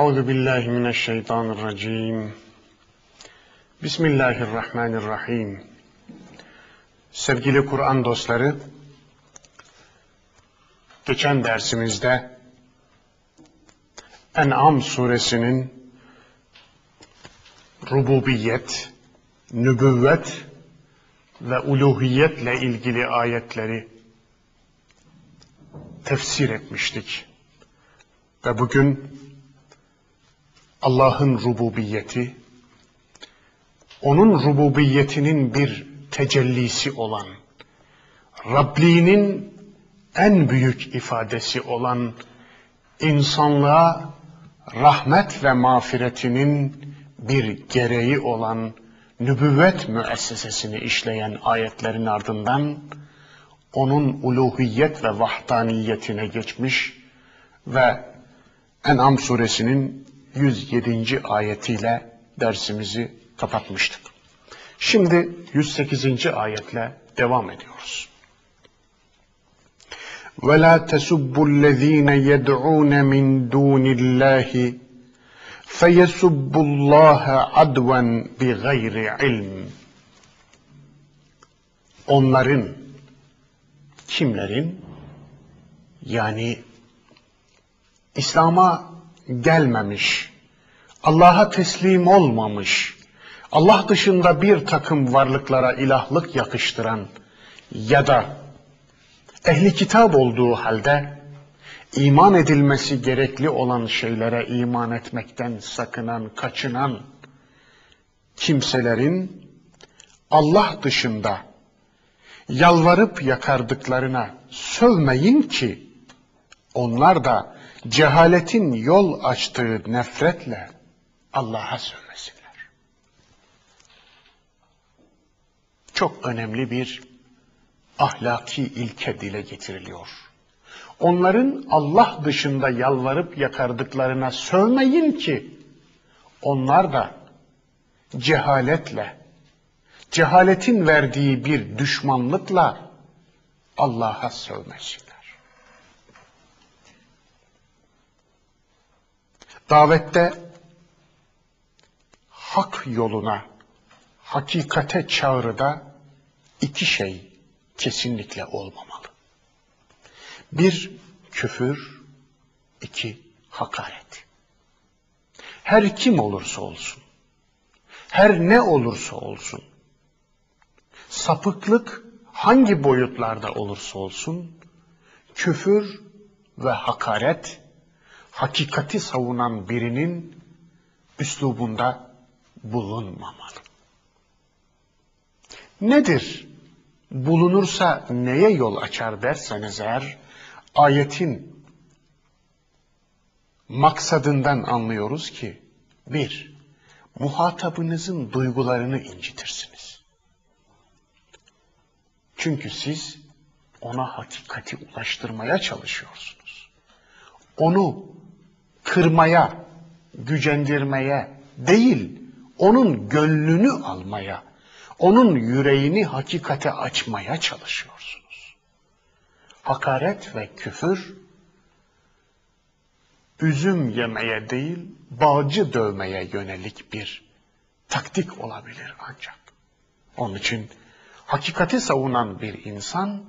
Euzu billahi mineşşeytanirracim. Bismillahirrahmanirrahim. Sevgili Kur'an dostları, geçen dersimizde En'am suresinin rububiyet, nübüvvet ve uluhiyetle ilgili ayetleri tefsir etmiştik. Ve bugün Allah'ın rububiyeti, onun rububiyetinin bir tecellisi olan, Rabliğinin en büyük ifadesi olan insanlığa rahmet ve mağfiretinin bir gereği olan nübüvvet müessesesini işleyen ayetlerin ardından onun uluhiyet ve vahdaniyetine geçmiş ve En'am suresinin 107. ayetiyle dersimizi kapatmıştık. Şimdi 108. ayetle devam ediyoruz. وَلَا تَسُبُّوا الَّذ۪ينَ يَدْعُونَ مِنْ دُونِ اللّٰهِ فَيَسُبُّوا اللّٰهَ عَدْوًا بِغَيْرِ عِلْمٍ Onların, kimlerin? Yani İslam'a gelmemiş, Allah'a teslim olmamış, Allah dışında bir takım varlıklara ilahlık yakıştıran ya da ehli kitap olduğu halde iman edilmesi gerekli olan şeylere iman etmekten sakınan, kaçınan kimselerin Allah dışında yalvarıp yakardıklarına sövmeyin ki onlar da cehaletin yol açtığı nefretle Allah'a sövmesinler. Çok önemli bir ahlaki ilke dile getiriliyor. Onların Allah dışında yalvarıp yakardıklarına sövmeyin ki onlar da cehaletle, cehaletin verdiği bir düşmanlıkla Allah'a sövmesinler. Davette hak yoluna, hakikate çağrıda iki şey kesinlikle olmamalı. Bir, küfür, iki, hakaret. Her kim olursa olsun, her ne olursa olsun, sapıklık hangi boyutlarda olursa olsun, küfür ve hakaret, hakikati savunan birinin üslubunda bulunmamalı. Nedir? Bulunursa neye yol açar derseniz eğer, ayetin maksadından anlıyoruz ki, bir, muhatabınızın duygularını incitirsiniz. Çünkü siz ona hakikati ulaştırmaya çalışıyorsunuz. Onu kırmaya, gücendirmeye değil, onun gönlünü almaya, onun yüreğini hakikate açmaya çalışıyorsunuz. Hakaret ve küfür, üzüm yemeye değil, bağcı dövmeye yönelik bir taktik olabilir ancak. Onun için hakikati savunan bir insan,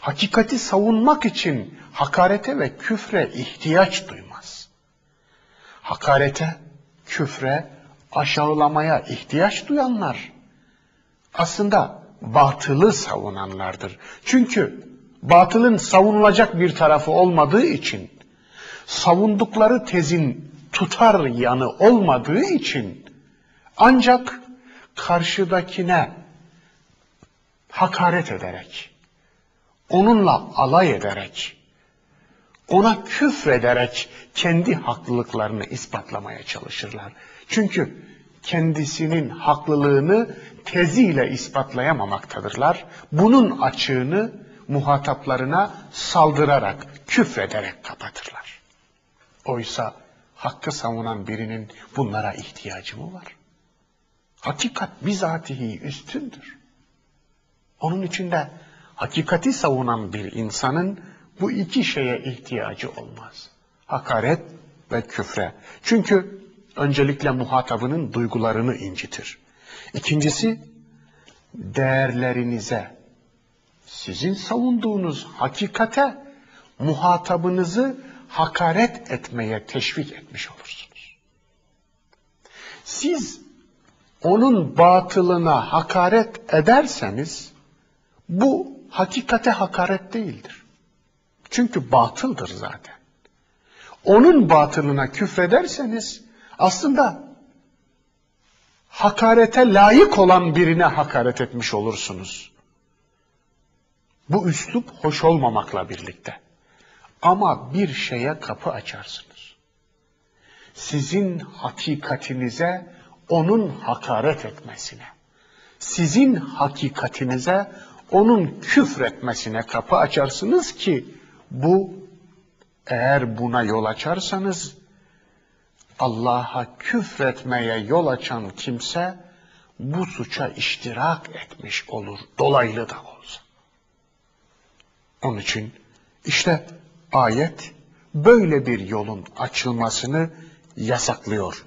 hakikati savunmak için hakarete ve küfre ihtiyaç duymaz. Hakarete, küfre, aşağılamaya ihtiyaç duyanlar aslında batılı savunanlardır. Çünkü batılın savunulacak bir tarafı olmadığı için, savundukları tezin tutar yanı olmadığı için ancak karşıdakine hakaret ederek, onunla alay ederek, ona küfrederek kendi haklılıklarını ispatlamaya çalışırlar. Çünkü kendisinin haklılığını teziyle ispatlayamamaktadırlar. Bunun açığını muhataplarına saldırarak, küfrederek kapatırlar. Oysa hakkı savunan birinin bunlara ihtiyacı mı var? Hakikat bizatihi üstündür. Onun içinde hakikati savunan bir insanın bu iki şeye ihtiyacı olmaz. Hakaret ve küfre. Çünkü öncelikle muhatabının duygularını incitir. İkincisi değerlerinize, sizin savunduğunuz hakikate muhatabınızı hakaret etmeye teşvik etmiş olursunuz. Siz onun batılına hakaret ederseniz bu hakikate hakaret değildir. Çünkü batıldır zaten. Onun batılına küfrederseniz aslında hakarete layık olan birine hakaret etmiş olursunuz. Bu üslup hoş olmamakla birlikte. Ama bir şeye kapı açarsınız. Sizin hakikatinize onun hakaret etmesine, sizin hakikatinize onun küfretmesine kapı açarsınız ki bu eğer buna yol açarsanız Allah'a küfretmeye yol açan kimse bu suça iştirak etmiş olur dolaylı da olsa. Onun için işte ayet böyle bir yolun açılmasını yasaklıyor.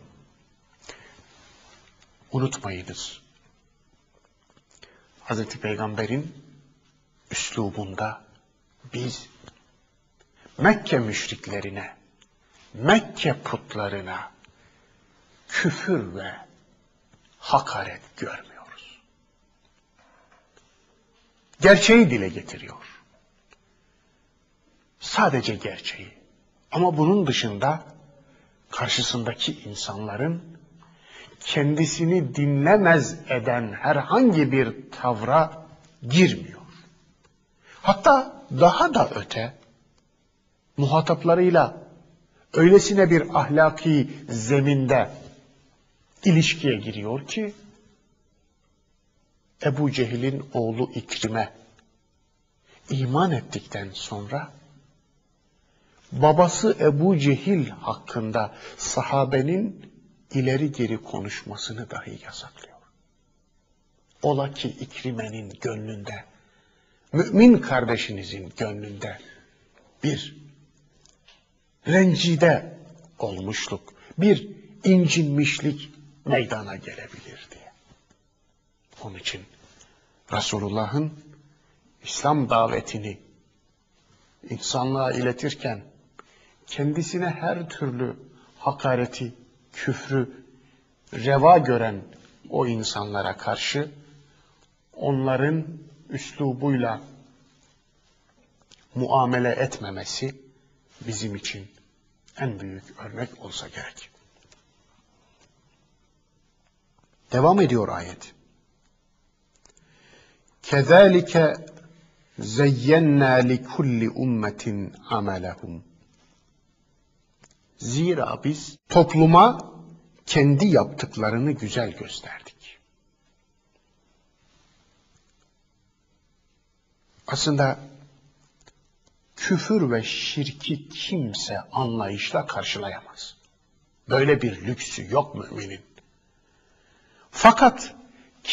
Unutmayınız. Hazreti Peygamber'in üslubunda biz Mekke müşriklerine, Mekke putlarına küfür ve hakaret görmüyoruz. Gerçeği dile getiriyor. Sadece gerçeği. Ama bunun dışında karşısındaki insanların kendisini dinlemez eden herhangi bir tavra girmiyor. Hatta daha da öte muhataplarıyla öylesine bir ahlaki zeminde ilişkiye giriyor ki Ebu Cehil'in oğlu İkrim'e iman ettikten sonra babası Ebu Cehil hakkında sahabenin ileri geri konuşmasını dahi yasaklıyor. Ola ki İkrime'nin gönlünde, mümin kardeşinizin gönlünde bir rencide olmuşluk, bir incinmişlik meydana gelebilir diye. Onun için Resulullah'ın İslam davetini insanlığa iletirken kendisine her türlü hakareti, küfrü reva gören o insanlara karşı onların üslubuyla muamele etmemesi bizim için en büyük örnek olsa gerek. Devam ediyor ayet. Kezalike zeyyenna li kulli ummetin amelehum. Zira biz topluma kendi yaptıklarını güzel gösterdik. Aslında küfür ve şirki kimse anlayışla karşılayamaz. Böyle bir lüksü yok müminin. Fakat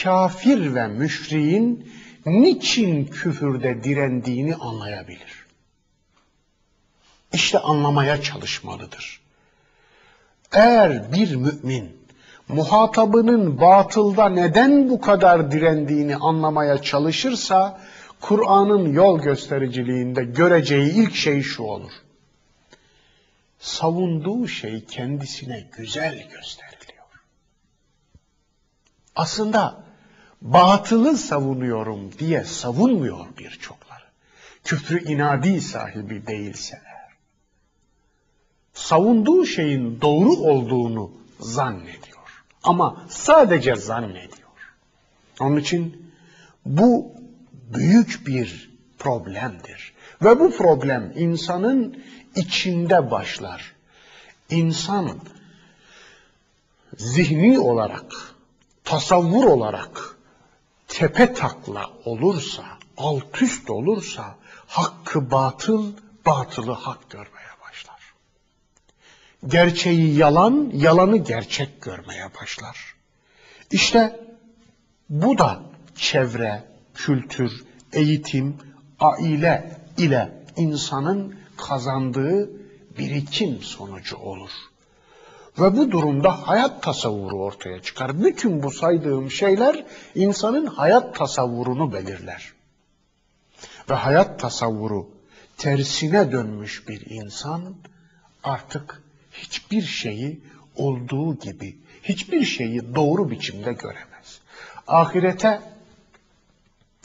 kafir ve müşriğin niçin küfürde direndiğini anlayabilir. İşte anlamaya çalışmalıdır. Eğer bir mümin muhatabının batılda neden bu kadar direndiğini anlamaya çalışırsa Kur'an'ın yol göstericiliğinde göreceği ilk şey şu olur. Savunduğu şey kendisine güzel gösteriliyor. Aslında batılı savunuyorum diye savunmuyor birçokları. Küfrü inadi sahibi değilse eğer. Savunduğu şeyin doğru olduğunu zannediyor. Ama sadece zannediyor. Onun için bu büyük bir problemdir. Ve bu problem insanın içinde başlar. İnsan zihni olarak, tasavvur olarak tepe takla olursa, alt üst olursa hakkı batıl, batılı hak görmeye başlar. Gerçeği yalan, yalanı gerçek görmeye başlar. İşte bu da çevre, kültür, eğitim, aile ile insanın kazandığı birikim sonucu olur. Ve bu durumda hayat tasavvuru ortaya çıkar. Bütün bu saydığım şeyler insanın hayat tasavvurunu belirler. Ve hayat tasavvuru tersine dönmüş bir insan artık hiçbir şeyi olduğu gibi, hiçbir şeyi doğru biçimde göremez. Ahirete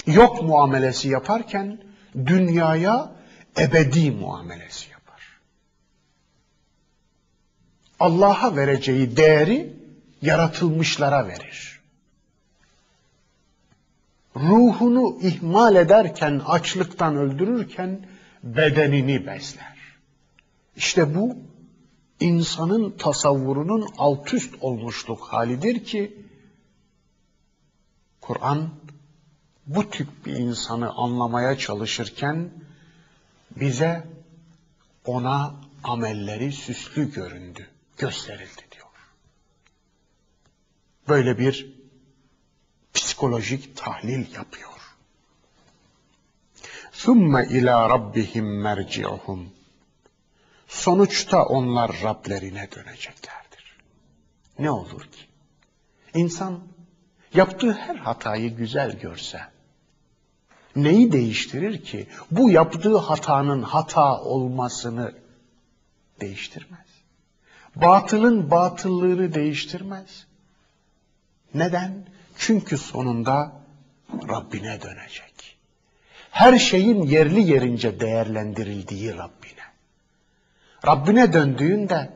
yok muamelesi yaparken dünyaya ebedi muamelesi yapar. Allah'a vereceği değeri yaratılmışlara verir. Ruhunu ihmal ederken, açlıktan öldürürken bedenini besler. İşte bu insanın tasavvurunun alt üst olmuşluk halidir ki Kur'an bu tip bir insanı anlamaya çalışırken bize ona amelleri süslü göründü, gösterildi diyor. Böyle bir psikolojik tahlil yapıyor. ثُمَّ ila رَبِّهِمْ مَرْجِعُهُمْ Sonuçta onlar Rablerine döneceklerdir. Ne olur ki? İnsan yaptığı her hatayı güzel görse, neyi değiştirir ki? Bu yaptığı hatanın hata olmasını değiştirmez. Batılın batıllığını değiştirmez. Neden? Çünkü sonunda Rabbine dönecek. Her şeyin yerli yerince değerlendirildiği Rabbine. Rabbine döndüğünde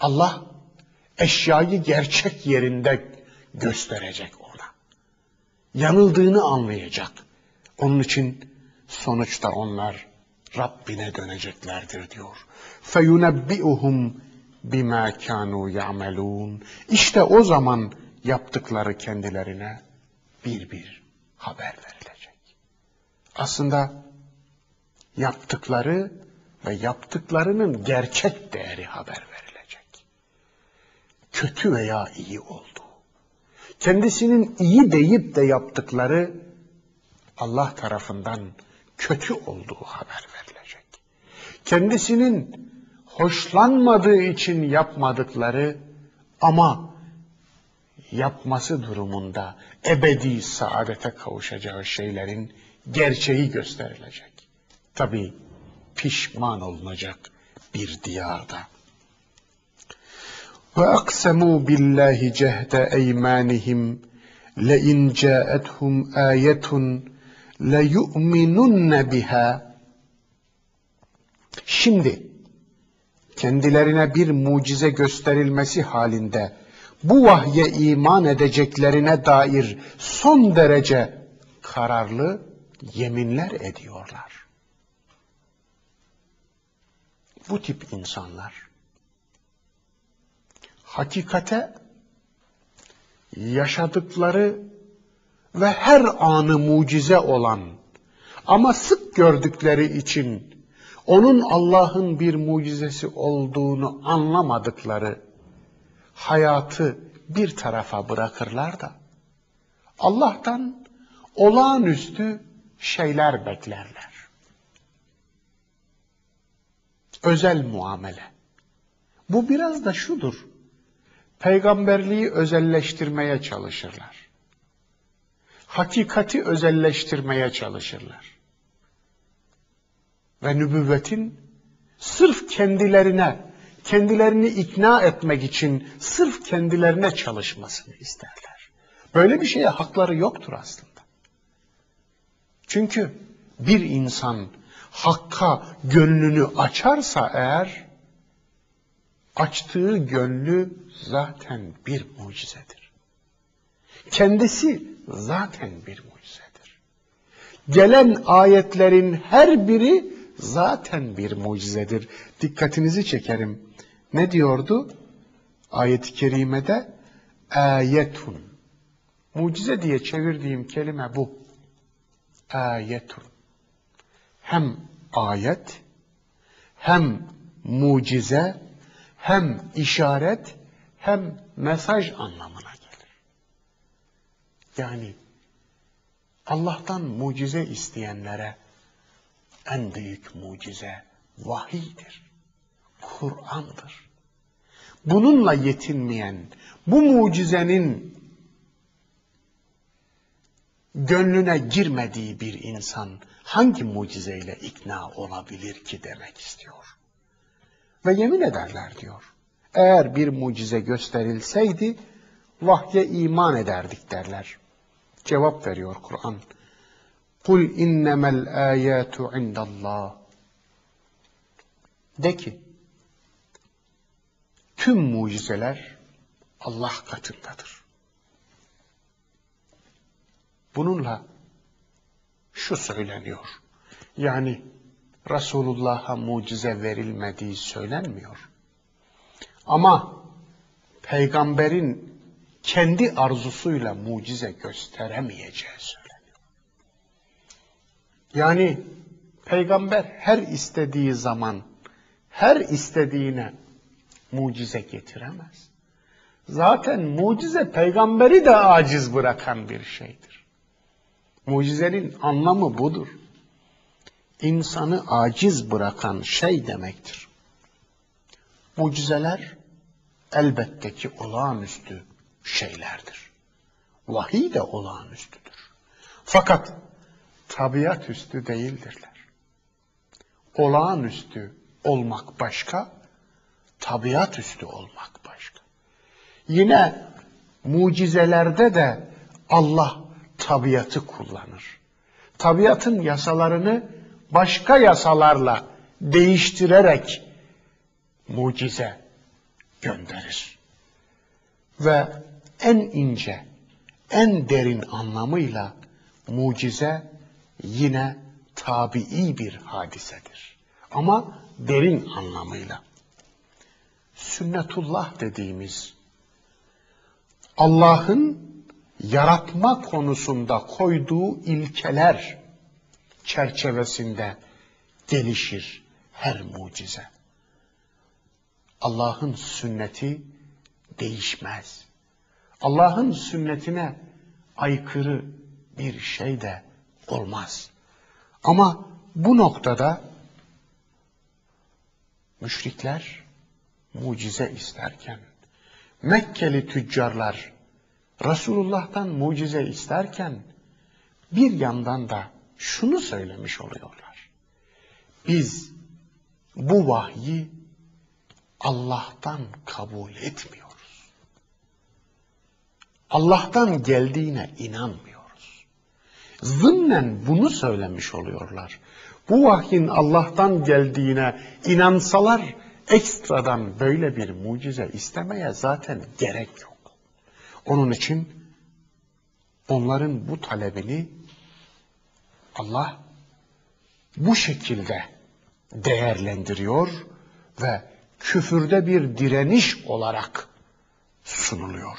Allah eşyayı gerçek yerinde gösterecek ona. Yanıldığını anlayacak. Onun için sonuçta onlar Rabbine döneceklerdir diyor. فَيُنَبِّئُهُمْ بِمَا كَانُوا يَعْمَلُونَ İşte o zaman yaptıkları kendilerine bir bir haber verilecek. Aslında yaptıkları ve yaptıklarının gerçek değeri haber verilecek. Kötü veya iyi oldu. Kendisinin iyi deyip de yaptıkları Allah tarafından kötü olduğu haber verilecek. Kendisinin hoşlanmadığı için yapmadıkları ama yapması durumunda ebedi saadete kavuşacağı şeylerin gerçeği gösterilecek. Tabi pişman olunacak bir diyarda. Ve aksemu billahi cehde eymanihim le in caethum ayetun yu'minunne biha Şimdi kendilerine bir mucize gösterilmesi halinde bu vahye iman edeceklerine dair son derece kararlı yeminler ediyorlar. Bu tip insanlar hakikate yaşadıkları ve her anı mucize olan ama sık gördükleri için onun Allah'ın bir mucizesi olduğunu anlamadıkları hayatı bir tarafa bırakırlar da Allah'tan olağanüstü şeyler beklerler. Özel muamele. Bu biraz da şudur. Peygamberliği özelleştirmeye çalışırlar. Hakikati özelleştirmeye çalışırlar. Ve nübüvvetin sırf kendilerine kendilerini ikna etmek için sırf kendilerine çalışmasını isterler. Böyle bir şeye hakları yoktur aslında. Çünkü bir insan hakka gönlünü açarsa eğer açtığı gönlü zaten bir mucizedir. Kendisi zaten bir mucizedir. Gelen ayetlerin her biri zaten bir mucizedir. Dikkatinizi çekerim. Ne diyordu? Ayet-i kerimede ayetun. Mucize diye çevirdiğim kelime bu. Ayetun. Hem ayet, hem mucize, hem işaret, hem mesaj anlamına. Yani Allah'tan mucize isteyenlere en büyük mucize vahiydir. Kur'an'dır. Bununla yetinmeyen, bu mucizenin gönlüne girmediği bir insan hangi mucizeyle ikna olabilir ki demek istiyor. Ve yemin ederler diyor. Eğer bir mucize gösterilseydi vahye iman ederdik derler. Cevap veriyor Kur'an. Kul innemel ayatu indallah. De ki, tüm mucizeler Allah katındadır. Bununla şu söyleniyor. Yani Resulullah'a mucize verilmediği söylenmiyor. Ama peygamberin kendi arzusuyla mucize gösteremeyeceği söyleniyor. Yani peygamber her istediği zaman her istediğine mucize getiremez. Zaten mucize peygamberi de aciz bırakan bir şeydir. Mucizenin anlamı budur. İnsanı aciz bırakan şey demektir. Mucizeler elbette ki olağanüstü şeylerdir. Vahiy de olağanüstüdür. Fakat tabiat üstü değildirler. Olağanüstü olmak başka, tabiat üstü olmak başka. Yine mucizelerde de Allah tabiatı kullanır. Tabiatın yasalarını başka yasalarla değiştirerek mucize gönderir. Ve en ince, en derin anlamıyla mucize yine tabii bir hadisedir. Ama derin anlamıyla. Sünnetullah dediğimiz Allah'ın yaratma konusunda koyduğu ilkeler çerçevesinde gelişir her mucize. Allah'ın sünneti değişmez. Allah'ın sünnetine aykırı bir şey de olmaz. Ama bu noktada müşrikler mucize isterken, Mekkeli tüccarlar Resulullah'tan mucize isterken bir yandan da şunu söylemiş oluyorlar. Biz bu vahyi Allah'tan kabul etmiyoruz. Allah'tan geldiğine inanmıyoruz. Zımnen bunu söylemiş oluyorlar. Bu vahyin Allah'tan geldiğine inansalar ekstradan böyle bir mucize istemeye zaten gerek yok. Onun için onların bu talebini Allah bu şekilde değerlendiriyor ve küfürde bir direniş olarak sunuluyor.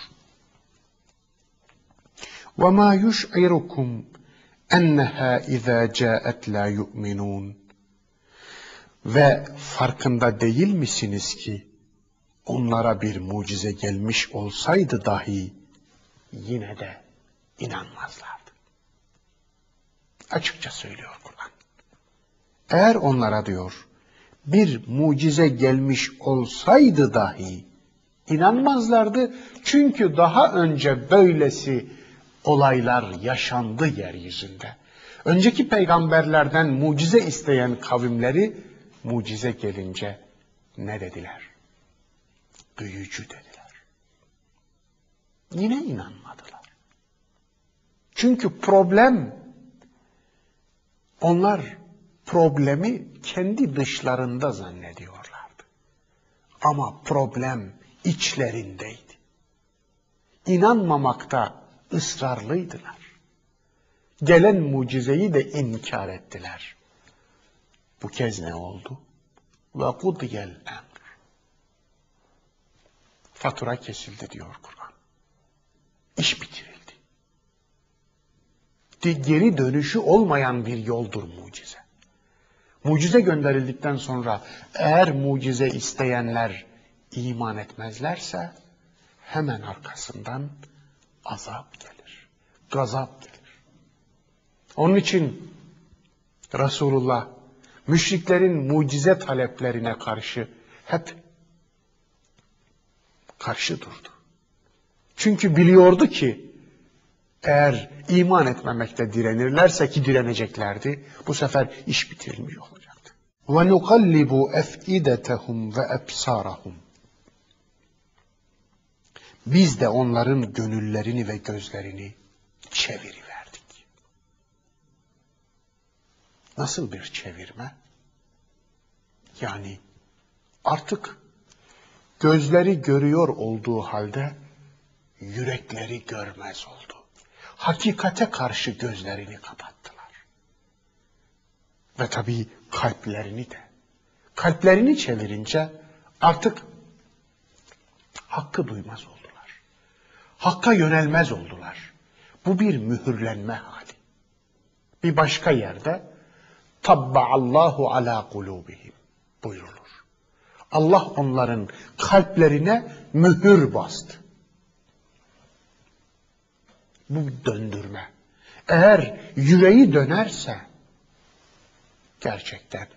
وَمَا يُشْعِرُكُمْ اَنَّهَا اِذَا جَاءَتْ لَا يُؤْمِنُونَ Ve farkında değil misiniz ki onlara bir mucize gelmiş olsaydı dahi yine de inanmazlardı. Açıkça söylüyor Kur'an. Eğer onlara diyor bir mucize gelmiş olsaydı dahi inanmazlardı. Çünkü daha önce böylesi olaylar yaşandı yeryüzünde. Önceki peygamberlerden mucize isteyen kavimleri mucize gelince ne dediler? Büyücü dediler. Yine inanmadılar. Çünkü problem onlar problemi kendi dışlarında zannediyorlardı. Ama problem içlerindeydi. İnanmamakta ısrarlıydılar. Gelen mucizeyi de inkar ettiler. Bu kez ne oldu? Ve kudiyel emr. Fatura kesildi diyor Kur'an. İş bitirildi. Geri dönüşü olmayan bir yoldur mucize. Mucize gönderildikten sonra eğer mucize isteyenler iman etmezlerse hemen arkasından azap gelir. Gazap gelir. Onun için Resulullah müşriklerin mucize taleplerine karşı hep karşı durdu. Çünkü biliyordu ki eğer iman etmemekte direnirlerse ki direneceklerdi, bu sefer iş bitirilmiş olacaktı. وَنُقَلِّبُ اَفْئِدَتَهُمْ وَاَبْصَارَهُمْ biz de onların gönüllerini ve gözlerini çeviriverdik. Nasıl bir çevirme? Yani artık gözleri görüyor olduğu halde yürekleri görmez oldu. Hakikate karşı gözlerini kapattılar. Ve tabii kalplerini de. Kalplerini çevirince artık hakkı duymaz oldular. Hakka yönelmez oldular. Bu bir mühürlenme hali. Bir başka yerde tabba'allahu ala kulubihim buyurulur. Allah onların kalplerine mühür bastı. Bu döndürme. Eğer yüreği dönerse gerçekten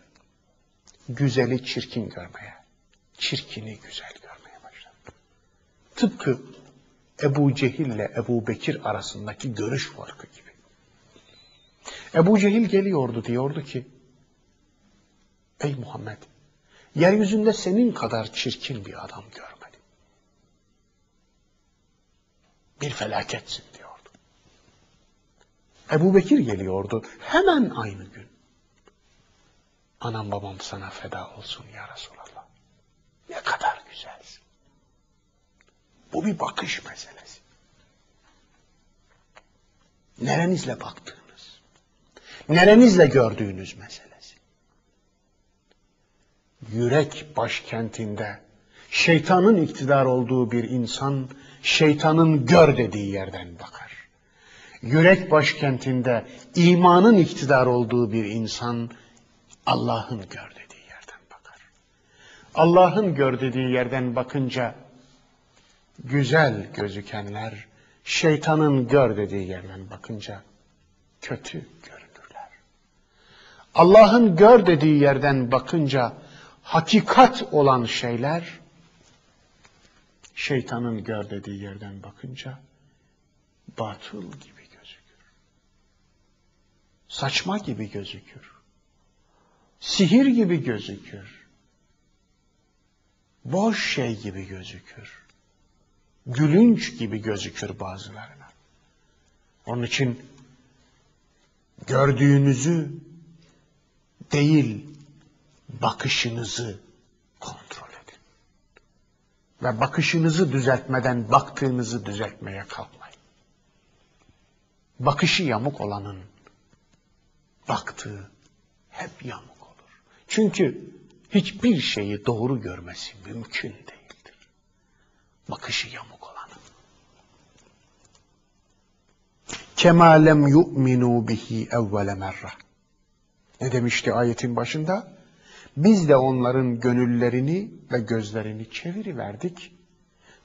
güzeli çirkin görmeye, çirkini güzel görmeye başladı. Tıpkı Ebu Cehil ile Ebu Bekir arasındaki görüş farkı gibi. Ebu Cehil geliyordu diyordu ki, Ey Muhammed, yeryüzünde senin kadar çirkin bir adam görmedim. Bir felaketsin diyordu. Ebu Bekir geliyordu hemen aynı gün. Anam babam sana feda olsun ya Resulallah. Ne kadar. Bu bir bakış meselesi. Nerenizle baktığınız, nerenizle gördüğünüz meselesi. Yürek başkentinde şeytanın iktidar olduğu bir insan, şeytanın gör dediği yerden bakar. Yürek başkentinde imanın iktidar olduğu bir insan, Allah'ın gör dediği yerden bakar. Allah'ın gör dediği yerden bakınca güzel gözükenler şeytanın gör dediği yerden bakınca kötü görünürler. Allah'ın gör dediği yerden bakınca hakikat olan şeyler şeytanın gör dediği yerden bakınca batıl gibi gözükür. Saçma gibi gözükür. Sihir gibi gözükür. Boş şey gibi gözükür gülünç gibi gözükür bazılarına. Onun için gördüğünüzü değil bakışınızı kontrol edin. Ve bakışınızı düzeltmeden baktığınızı düzeltmeye kalkmayın. Bakışı yamuk olanın baktığı hep yamuk olur. Çünkü hiçbir şeyi doğru görmesi mümkün değildir. Bakışı yamuk kema lem yu'minu bihi evvele merre. Ne demişti ayetin başında? Biz de onların gönüllerini ve gözlerini çeviriverdik.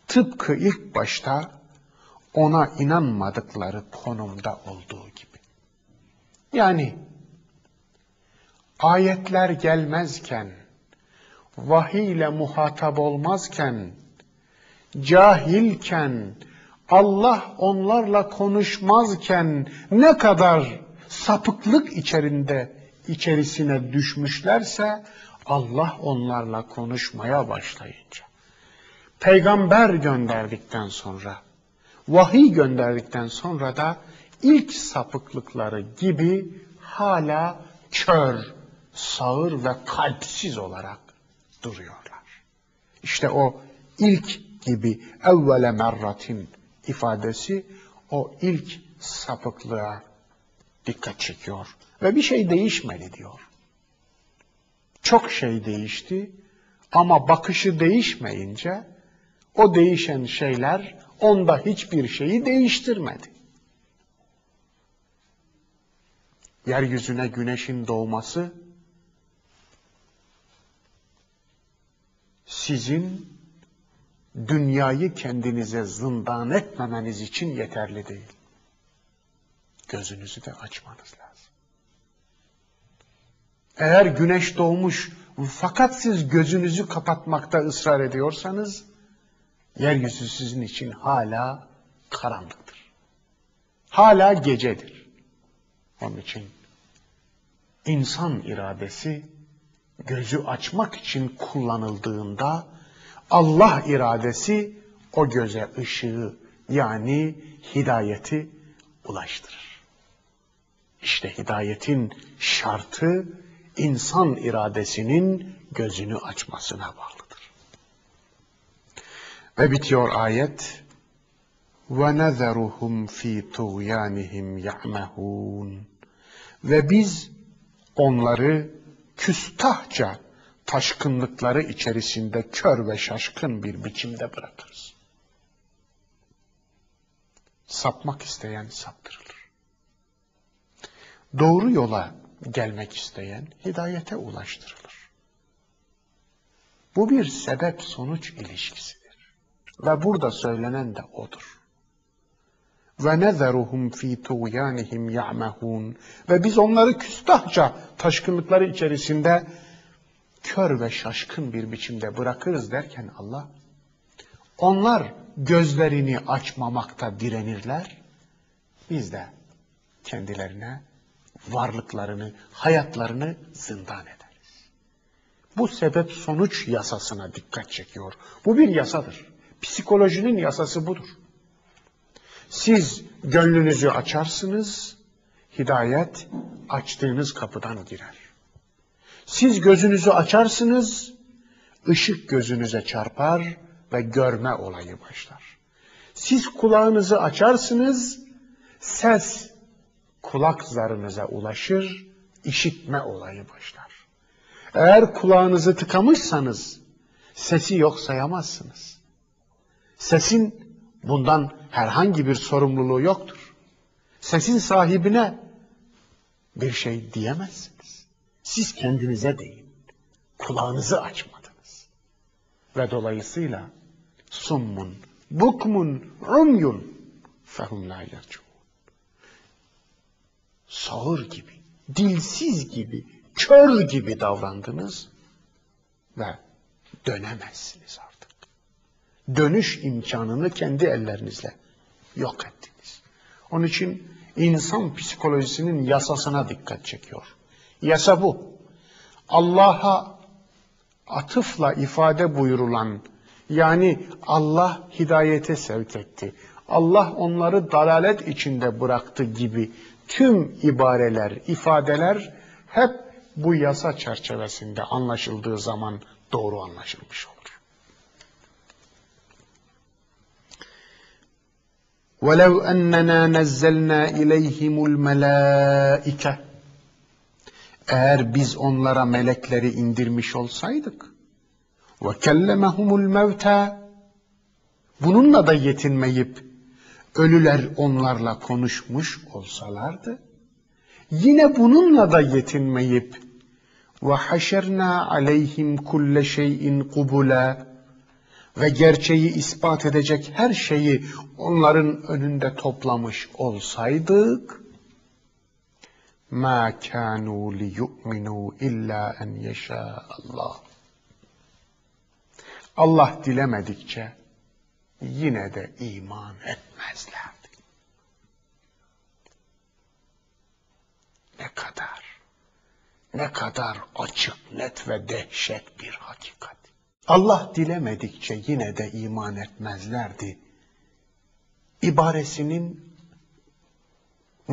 Tıpkı ilk başta ona inanmadıkları konumda olduğu gibi. Yani ayetler gelmezken, vahiy ile muhatap olmazken, cahilken, Allah onlarla konuşmazken ne kadar sapıklık içerisinde içerisine düşmüşlerse Allah onlarla konuşmaya başlayınca peygamber gönderdikten sonra vahiy gönderdikten sonra da ilk sapıklıkları gibi hala kör, sağır ve kalpsiz olarak duruyorlar. İşte o ilk gibi evvele merratin ifadesi o ilk sapıklığa dikkat çekiyor. Ve bir şey değişmedi diyor. Çok şey değişti ama bakışı değişmeyince o değişen şeyler onda hiçbir şeyi değiştirmedi. Yeryüzüne güneşin doğması sizin dünyayı kendinize zindan etmemeniz için yeterli değil. Gözünüzü de açmanız lazım. Eğer güneş doğmuş Fakat siz gözünüzü kapatmakta ısrar ediyorsanız, yeryüzü sizin için hala karanlıktır. Hala gecedir. Onun için insan iradesi gözü açmak için kullanıldığında Allah iradesi o göze ışığı yani hidayeti ulaştırır. İşte hidayetin şartı insan iradesinin gözünü açmasına bağlıdır. Ve bitiyor ayet وَنَذَرُهُمْ ف۪ي طُغْيَانِهِمْ يَعْمَهُونَ Ve biz onları küstahça taşkınlıkları içerisinde kör ve şaşkın bir biçimde bırakırız. Sapmak isteyen saptırılır. Doğru yola gelmek isteyen hidayete ulaştırılır. Bu bir sebep-sonuç ilişkisidir. Ve burada söylenen de odur. Ve nezeruhum fi tuğyanihim ya'mehun ve biz onları küstahça taşkınlıkları içerisinde kör ve şaşkın bir biçimde bırakırız derken Allah onlar gözlerini açmamakta direnirler. Biz de kendilerine varlıklarını, hayatlarını zindan ederiz. Bu sebep sonuç yasasına dikkat çekiyor. Bu bir yasadır. Psikolojinin yasası budur. Siz gönlünüzü açarsınız, hidayet açtığınız kapıdan girer. Siz gözünüzü açarsınız, ışık gözünüze çarpar ve görme olayı başlar. Siz kulağınızı açarsınız, ses kulak zarınıza ulaşır, işitme olayı başlar. Eğer kulağınızı tıkamışsanız sesi yok sayamazsınız. Sesin bundan herhangi bir sorumluluğu yoktur. Sesin sahibine bir şey diyemezsiniz. Siz kendinize deyin. Kulağınızı açmadınız. Ve dolayısıyla summun, bukmun, umyun fehum la yercuun sağır gibi, dilsiz gibi, kör gibi davrandınız ve dönemezsiniz artık. Dönüş imkanını kendi ellerinizle yok ettiniz. Onun için insan psikolojisinin yasasına dikkat çekiyor. Yasa bu. Allah'a atıfla ifade buyurulan yani Allah hidayete sevk etti. Allah onları dalalet içinde bıraktı gibi tüm ibareler, ifadeler hep bu yasa çerçevesinde anlaşıldığı zaman doğru anlaşılmış olur. وَلَوْ أَنَّنَا نَزَّلْنَا إِلَيْهِمُ الْمَلَائِكَةِ eğer biz onlara melekleri indirmiş olsaydık ve kellemehumul mevta bununla da yetinmeyip ölüler onlarla konuşmuş olsalardı yine bununla da yetinmeyip ve haşerna aleyhim kulle şeyin kubula ve gerçeği ispat edecek her şeyi onların önünde toplamış olsaydık kanu li yu'minu illa en yasha Allah. Allah dilemedikçe yine de iman etmezlerdi. Ne kadar, ne kadar açık, net ve dehşet bir hakikat. Allah dilemedikçe yine de iman etmezlerdi. İbaresinin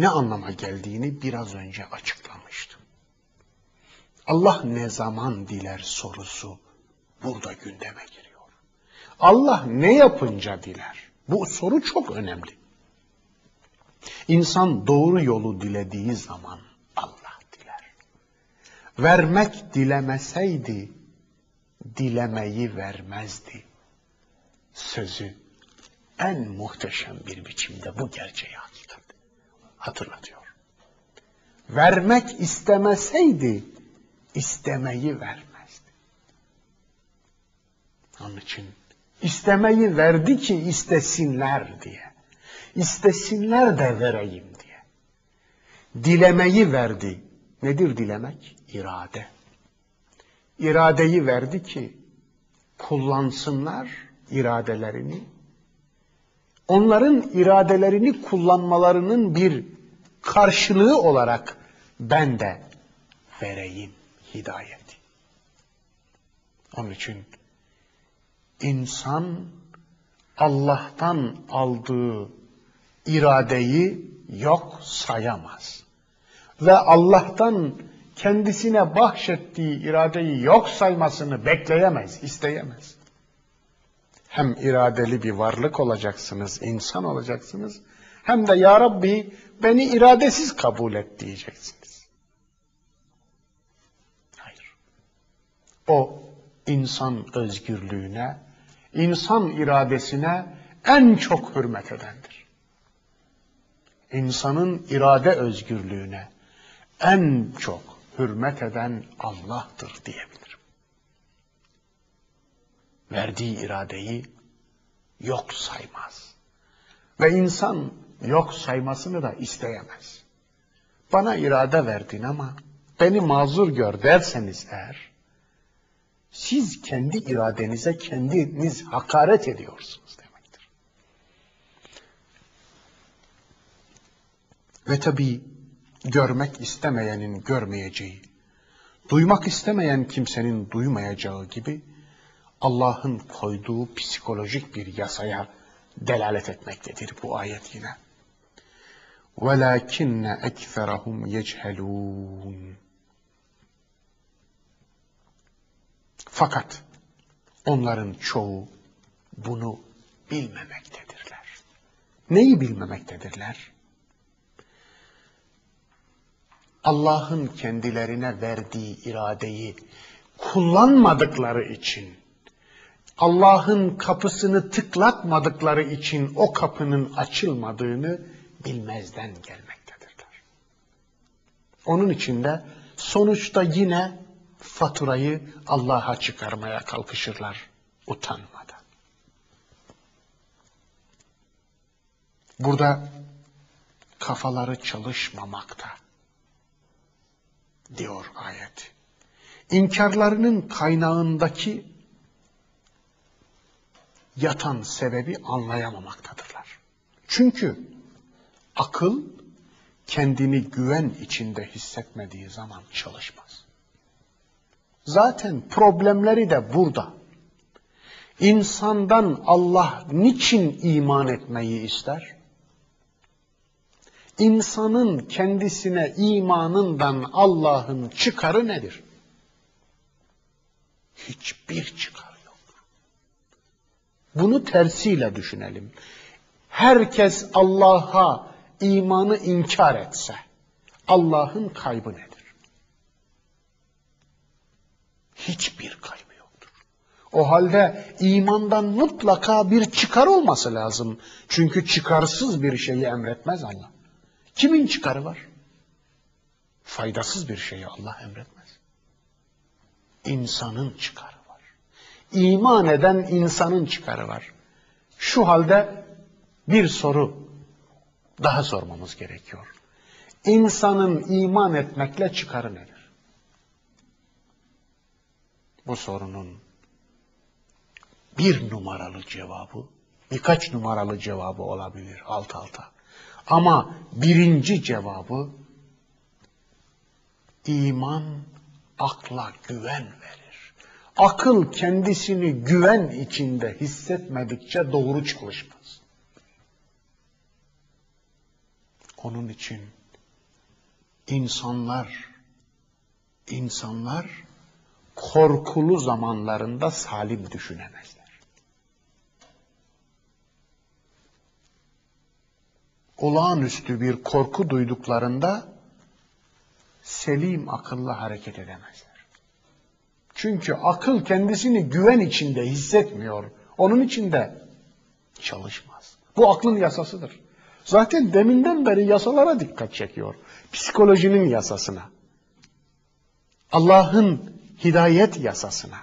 ne anlama geldiğini biraz önce açıklamıştım. Allah ne zaman diler sorusu burada gündeme giriyor. Allah ne yapınca diler? Bu soru çok önemli. İnsan doğru yolu dilediği zaman Allah diler. Vermek dilemeseydi dilemeyi vermezdi. Sözü en muhteşem bir biçimde bu gerçeği hakikat hatırlatıyor. Vermek istemeseydi istemeyi vermezdi. Onun için İstemeyi verdi ki istesinler diye. İstesinler de vereyim diye. Dilemeyi verdi. Nedir dilemek? İrade. iradeyi verdi ki kullansınlar iradelerini. Onların iradelerini kullanmalarının bir karşılığı olarak ben de vereyim hidayeti. Onun için insan Allah'tan aldığı iradeyi yok sayamaz. Ve Allah'tan kendisine bahşettiği iradeyi yok saymasını bekleyemez, isteyemez. Hem iradeli bir varlık olacaksınız, insan olacaksınız, hem de Ya Rabbi beni iradesiz kabul et diyeceksiniz. Hayır. O insan özgürlüğüne, insan iradesine en çok hürmet edendir. İnsanın irade özgürlüğüne en çok hürmet eden Allah'tır diyebilirim. Verdiği iradeyi yok saymaz. Ve insan yok saymasını da isteyemez. Bana irade verdin ama beni mazur gör derseniz eğer, siz kendi iradenize kendiniz hakaret ediyorsunuz demektir. Ve tabi görmek istemeyenin görmeyeceği, duymak istemeyen kimsenin duymayacağı gibi Allah'ın koyduğu psikolojik bir yasaya delalet etmektedir bu ayet yine. وَلَاكِنَّ اَكْفَرَهُمْ يَجْهَلُونَ Fakat onların çoğu bunu bilmemektedirler. Neyi bilmemektedirler? Allah'ın kendilerine verdiği iradeyi kullanmadıkları için, Allah'ın kapısını tıklatmadıkları için o kapının açılmadığını bilmezden gelmektedirler. Onun için de sonuçta yine faturayı Allah'a çıkarmaya kalkışırlar utanmadan. Burada kafaları çalışmamakta diyor ayet. İnkarlarının kaynağındaki yatan sebebi anlayamamaktadırlar. Çünkü akıl kendini güven içinde hissetmediği zaman çalışmaz. Zaten problemleri de burada. İnsandan Allah niçin iman etmeyi ister? İnsanın kendisine imanından Allah'ın çıkarı nedir? Hiçbir çıkar yok. Bunu tersiyle düşünelim. Herkes Allah'a imanı inkar etse, Allah'ın kaybı nedir? Hiçbir kaybı yoktur. O halde imandan mutlaka bir çıkar olması lazım. Çünkü çıkarsız bir şeyi emretmez Allah. Kimin çıkarı var? Faydasız bir şeyi Allah emretmez. İnsanın çıkarı var. İman eden insanın çıkarı var. Şu halde bir soru daha sormamız gerekiyor. İnsanın iman etmekle çıkarı nedir? Bu sorunun bir numaralı cevabı, birkaç numaralı cevabı olabilir alt alta. Ama birinci cevabı iman akla güven verir. Akıl kendisini güven içinde hissetmedikçe doğru çalışmaz. Onun için insanlar insanlar korkulu zamanlarında salim düşünemezler. olağanüstü bir korku duyduklarında selim akılla hareket edemezler. Çünkü akıl kendisini güven içinde hissetmiyor. Onun içinde çalışmaz. Bu aklın yasasıdır. Zaten deminden beri yasalara dikkat çekiyor. Psikolojinin yasasına. Allah'ın hidayet yasasına.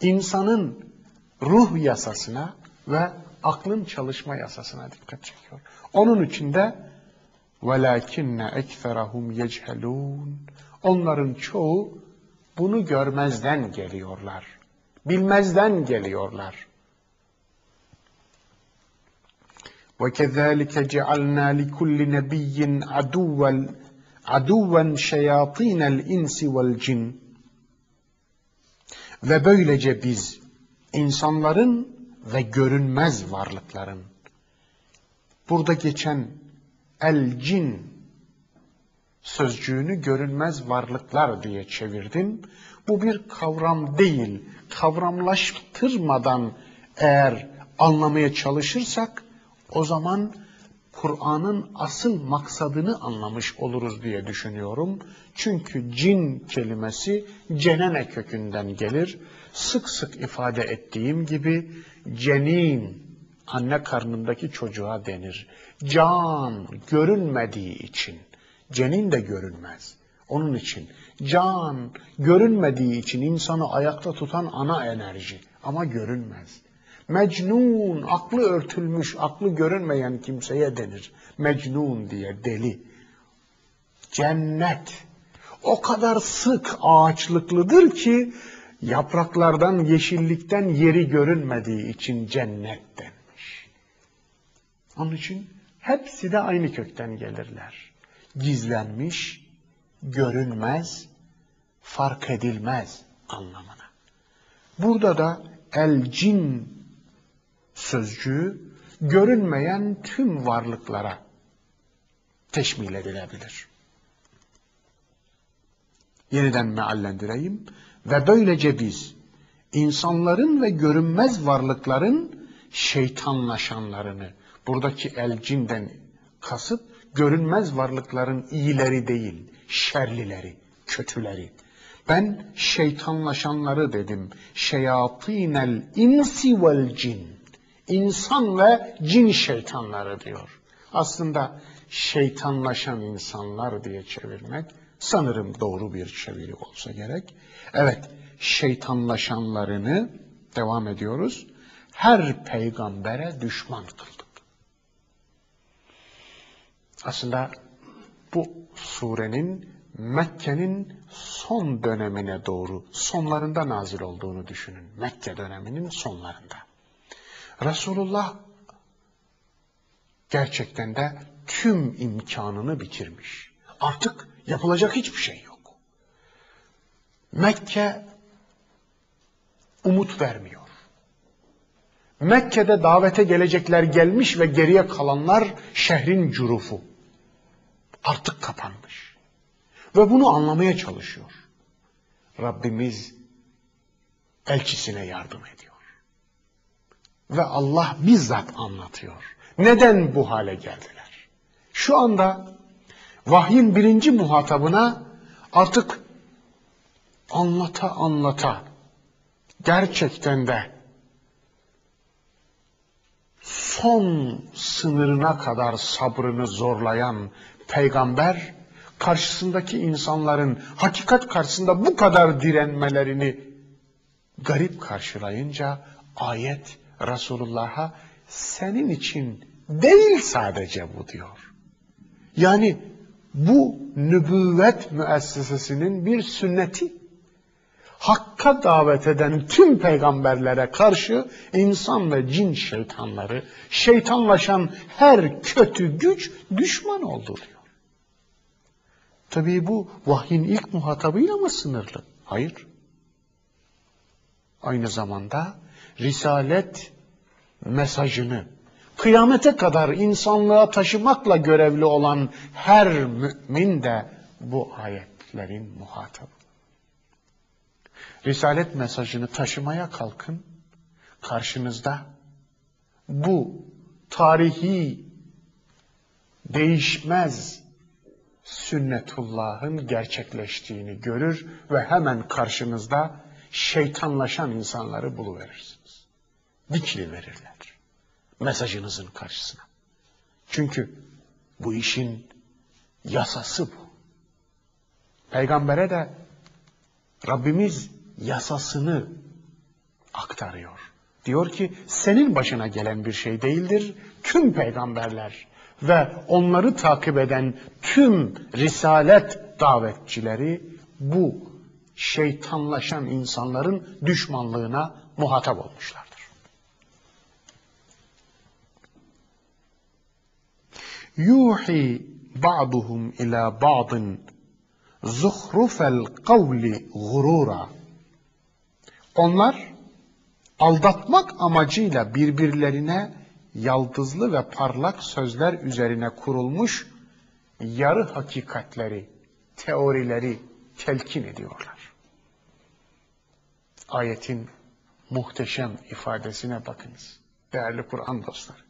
insanın ruh yasasına ve aklın çalışma yasasına dikkat çekiyor. Onun için de وَلَاكِنَّ اَكْفَرَهُمْ يَجْهَلُونَ Onların çoğu bunu görmezden geliyorlar. Bilmezden geliyorlar. وَكَذَٰلِكَ جَعَلْنَا لِكُلِّ نَبِيٍّ عَدُوًا عَدُوًا شَيَاطِينَ الْاِنْسِ وَالْجِنِ Ve böylece biz insanların ve görünmez varlıkların burada geçen el cin sözcüğünü görünmez varlıklar diye çevirdim. Bu bir kavram değil. Kavramlaştırmadan eğer anlamaya çalışırsak o zaman Kur'an'ın asıl maksadını anlamış oluruz diye düşünüyorum. Çünkü cin kelimesi cenene kökünden gelir. Sık sık ifade ettiğim gibi cenin anne karnındaki çocuğa denir. Can görünmediği için cenin de görünmez. Onun için can görünmediği için insanı ayakta tutan ana enerji ama görünmez. Mecnun, aklı örtülmüş, aklı görünmeyen kimseye denir. Mecnun diye deli. Cennet o kadar sık ağaçlıklıdır ki yapraklardan, yeşillikten yeri görünmediği için cennet denmiş. Onun için hepsi de aynı kökten gelirler. Gizlenmiş, görünmez, fark edilmez anlamına. Burada da el cin sözcüğü görünmeyen tüm varlıklara teşmil edilebilir. Yeniden meallendireyim. Ve böylece biz insanların ve görünmez varlıkların şeytanlaşanlarını, buradaki el cinden kasıt görünmez varlıkların iyileri değil, şerlileri, kötüleri. Ben şeytanlaşanları dedim. Şeyatinel insi vel cin insan ve cin şeytanları diyor. Aslında şeytanlaşan insanlar diye çevirmek sanırım doğru bir çeviri olsa gerek. Evet, şeytanlaşanlarını devam ediyoruz. Her peygambere düşman kıldık. Aslında bu surenin Mekke'nin son dönemine doğru, sonlarında nazil olduğunu düşünün. Mekke döneminin sonlarında. Resulullah gerçekten de tüm imkanını bitirmiş. Artık yapılacak hiçbir şey yok. Mekke umut vermiyor. Mekke'de davete gelecekler gelmiş ve geriye kalanlar şehrin curufu. Artık kapanmış. Ve bunu anlamaya çalışıyor. Rabbimiz elçisine yardım ediyor. Ve Allah bizzat anlatıyor. Neden bu hale geldiler? Şu anda vahyin birinci muhatabına artık anlata anlata gerçekten de son sınırına kadar sabrını zorlayan peygamber karşısındaki insanların hakikat karşısında bu kadar direnmelerini garip karşılayınca ayet Resulullah'a senin için değil sadece bu diyor. Yani bu nübüvvet müessesesinin bir sünneti. Hakka davet eden tüm peygamberlere karşı insan ve cin şeytanları, şeytanlaşan her kötü güç düşman oldu diyor. Tabii bu vahyin ilk muhatabıyla mı sınırlı? Hayır. Aynı zamanda risalet mesajını kıyamete kadar insanlığa taşımakla görevli olan her mümin de bu ayetlerin muhatabı. Risalet mesajını taşımaya kalkın. Karşınızda bu tarihi değişmez sünnetullahın gerçekleştiğini görür ve hemen karşınızda şeytanlaşan insanları buluverirsiniz verirler. Mesajınızın karşısına. Çünkü bu işin yasası bu. Peygambere de Rabbimiz yasasını aktarıyor. Diyor ki senin başına gelen bir şey değildir. Tüm peygamberler ve onları takip eden tüm risalet davetçileri bu şeytanlaşan insanların düşmanlığına muhatap olmuşlardır. Yuhi ba'duhum ila ba'din zuhrufel kavli gurura. Onlar aldatmak amacıyla birbirlerine yaldızlı ve parlak sözler üzerine kurulmuş yarı hakikatleri, teorileri telkin ediyorlar. Ayetin muhteşem ifadesine bakınız. Değerli Kur'an dostları.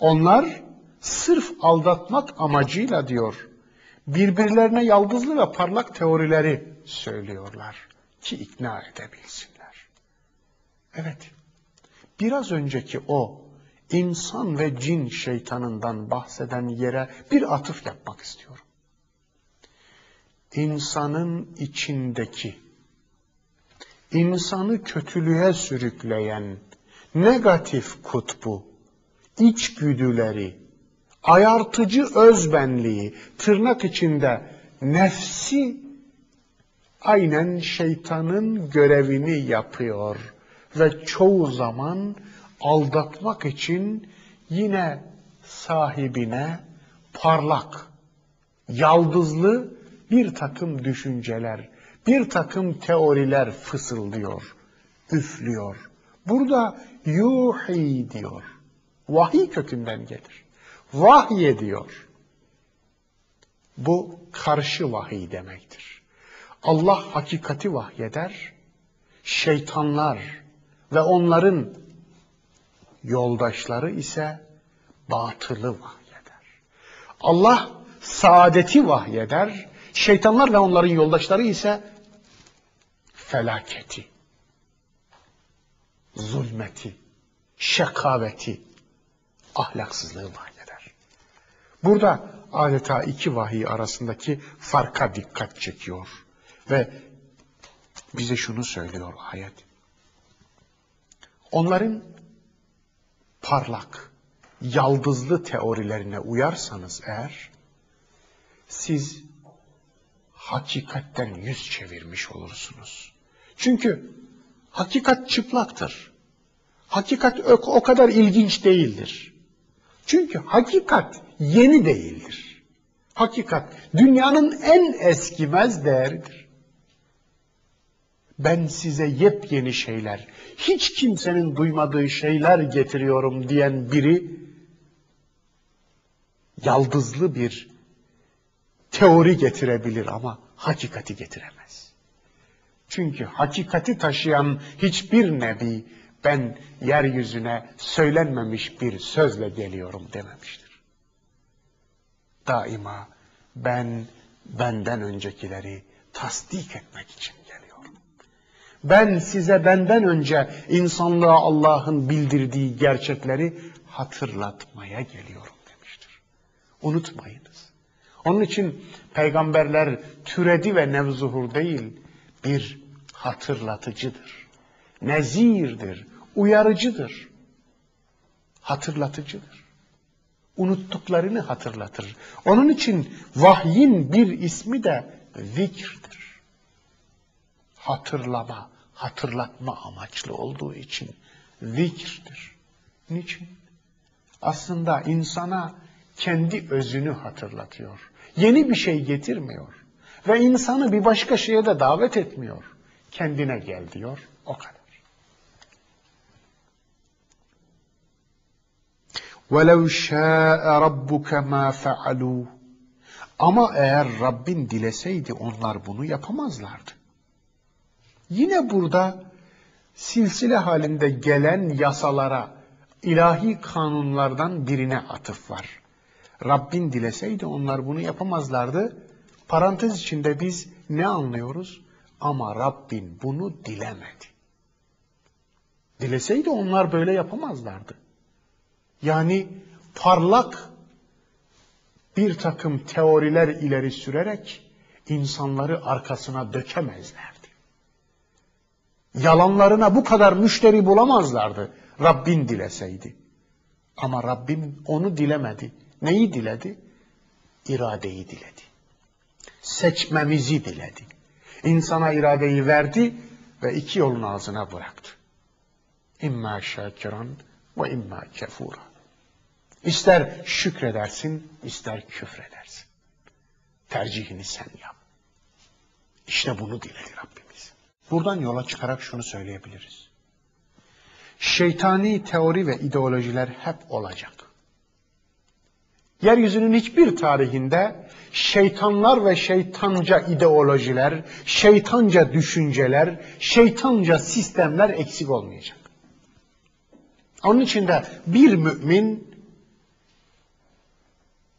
Onlar sırf aldatmak amacıyla diyor, birbirlerine yaldızlı ve parlak teorileri söylüyorlar ki ikna edebilsinler. Evet, biraz önceki o insan ve cin şeytanından bahseden yere bir atıf yapmak istiyorum. İnsanın içindeki, insanı kötülüğe sürükleyen negatif kutbu, içgüdüleri, ayartıcı özbenliği, tırnak içinde nefsi aynen şeytanın görevini yapıyor ve çoğu zaman aldatmak için yine sahibine parlak, yaldızlı bir takım düşünceler, bir takım teoriler fısıldıyor, üflüyor. Burada yuhi diyor. Vahiy kökünden gelir. Vahiy ediyor. Bu karşı vahiy demektir. Allah hakikati vahyeder, şeytanlar ve onların yoldaşları ise batılı vahyeder. Allah saadeti vahyeder, şeytanlar ve onların yoldaşları ise felaketi, zulmeti, şekaveti, ahlaksızlığı vahyeder. Burada adeta iki vahiy arasındaki farka dikkat çekiyor ve bize şunu söylüyor ayet. Onların parlak, yaldızlı teorilerine uyarsanız eğer, siz hakikatten yüz çevirmiş olursunuz. Çünkü hakikat çıplaktır. Hakikat o kadar ilginç değildir. Çünkü hakikat yeni değildir. Hakikat dünyanın en eskimez değeridir. Ben size yepyeni şeyler, hiç kimsenin duymadığı şeyler getiriyorum diyen biri yaldızlı bir teori getirebilir ama hakikati getiremez. Çünkü hakikati taşıyan hiçbir nebi ben yeryüzüne söylenmemiş bir sözle geliyorum dememiştir. Daima ben benden öncekileri tasdik etmek için geliyorum. Ben size benden önce insanlığa Allah'ın bildirdiği gerçekleri hatırlatmaya geliyorum demiştir. Unutmayınız. Onun için peygamberler türedi ve nevzuhur değil, bir hatırlatıcıdır. Nezirdir, uyarıcıdır. Hatırlatıcıdır. Unuttuklarını hatırlatır. Onun için vahyin bir ismi de zikrdir. Hatırlama, hatırlatma amaçlı olduğu için zikrdir. Niçin? Aslında insana kendi özünü hatırlatıyor. Yeni bir şey getirmiyor. Ve insanı bir başka şeye de davet etmiyor. Kendine gel diyor. O kadar. وَلَوْ شَاءَ رَبُّكَ مَا فَعَلُوا Ama eğer Rabbin dileseydi onlar bunu yapamazlardı. Yine burada silsile halinde gelen yasalara, ilahi kanunlardan birine atıf var. Rabbin dileseydi onlar bunu yapamazlardı. Parantez içinde biz ne anlıyoruz? Ama Rabbin bunu dilemedi. Dileseydi onlar böyle yapamazlardı. Yani parlak bir takım teoriler ileri sürerek insanları arkasına dökemezlerdi. Yalanlarına bu kadar müşteri bulamazlardı Rabbin dileseydi. Ama Rabbim onu dilemedi. Neyi diledi? İradeyi diledi. Seçmemizi diledi. İnsana iradeyi verdi ve iki yolun ağzına bıraktı. İmma şakiran ve imma kefura. İster şükredersin, ister küfredersin. Tercihini sen yap. İşte bunu diledi Rabbimiz. Buradan yola çıkarak şunu söyleyebiliriz. Şeytani teori ve ideolojiler hep olacak. Yeryüzünün hiçbir tarihinde şeytanlar ve şeytanca ideolojiler, şeytanca düşünceler, şeytanca sistemler eksik olmayacak. Onun için de bir mümin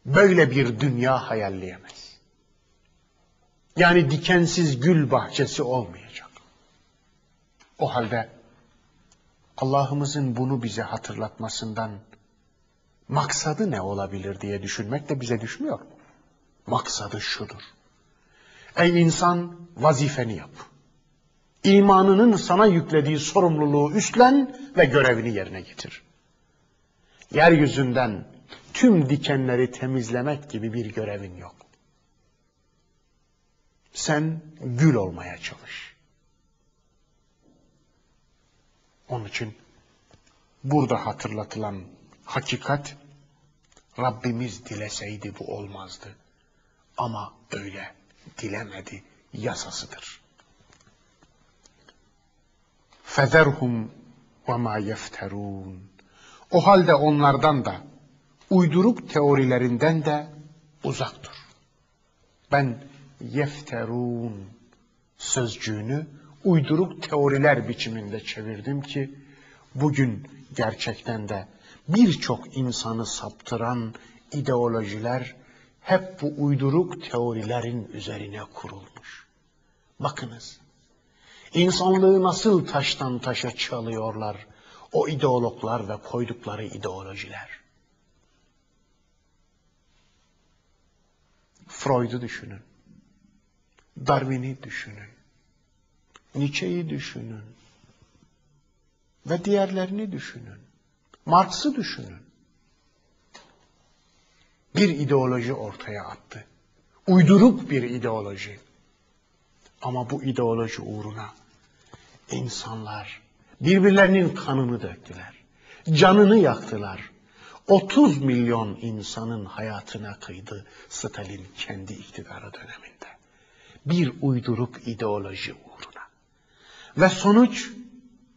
böyle bir dünya hayalleyemez. Yani dikensiz gül bahçesi olmayacak. O halde Allah'ımızın bunu bize hatırlatmasından maksadı ne olabilir diye düşünmek de bize düşmüyor? Maksadı şudur. Ey insan vazifeni yap. İmanının sana yüklediği sorumluluğu üstlen ve görevini yerine getir. Yeryüzünden tüm dikenleri temizlemek gibi bir görevin yok. Sen gül olmaya çalış. Onun için burada hatırlatılan hakikat Rabbimiz dileseydi bu olmazdı. Ama öyle dilemedi yasasıdır. Fezerhum ve ma yefterun. O halde onlardan da uyduruk teorilerinden de uzak dur. Ben yefterun sözcüğünü uyduruk teoriler biçiminde çevirdim ki bugün gerçekten de birçok insanı saptıran ideolojiler hep bu uyduruk teorilerin üzerine kurulmuş. Bakınız, insanlığı nasıl taştan taşa çalıyorlar o ideologlar ve koydukları ideolojiler. Freud'u düşünün. Darwin'i düşünün. Nietzsche'yi düşünün. Ve diğerlerini düşünün. Marx'ı düşünün. Bir ideoloji ortaya attı. Uyduruk bir ideoloji. Ama bu ideoloji uğruna insanlar birbirlerinin kanını döktüler. Canını yaktılar. 30 milyon insanın hayatına kıydı Stalin kendi iktidarı döneminde. Bir uyduruk ideoloji uğruna. Ve sonuç,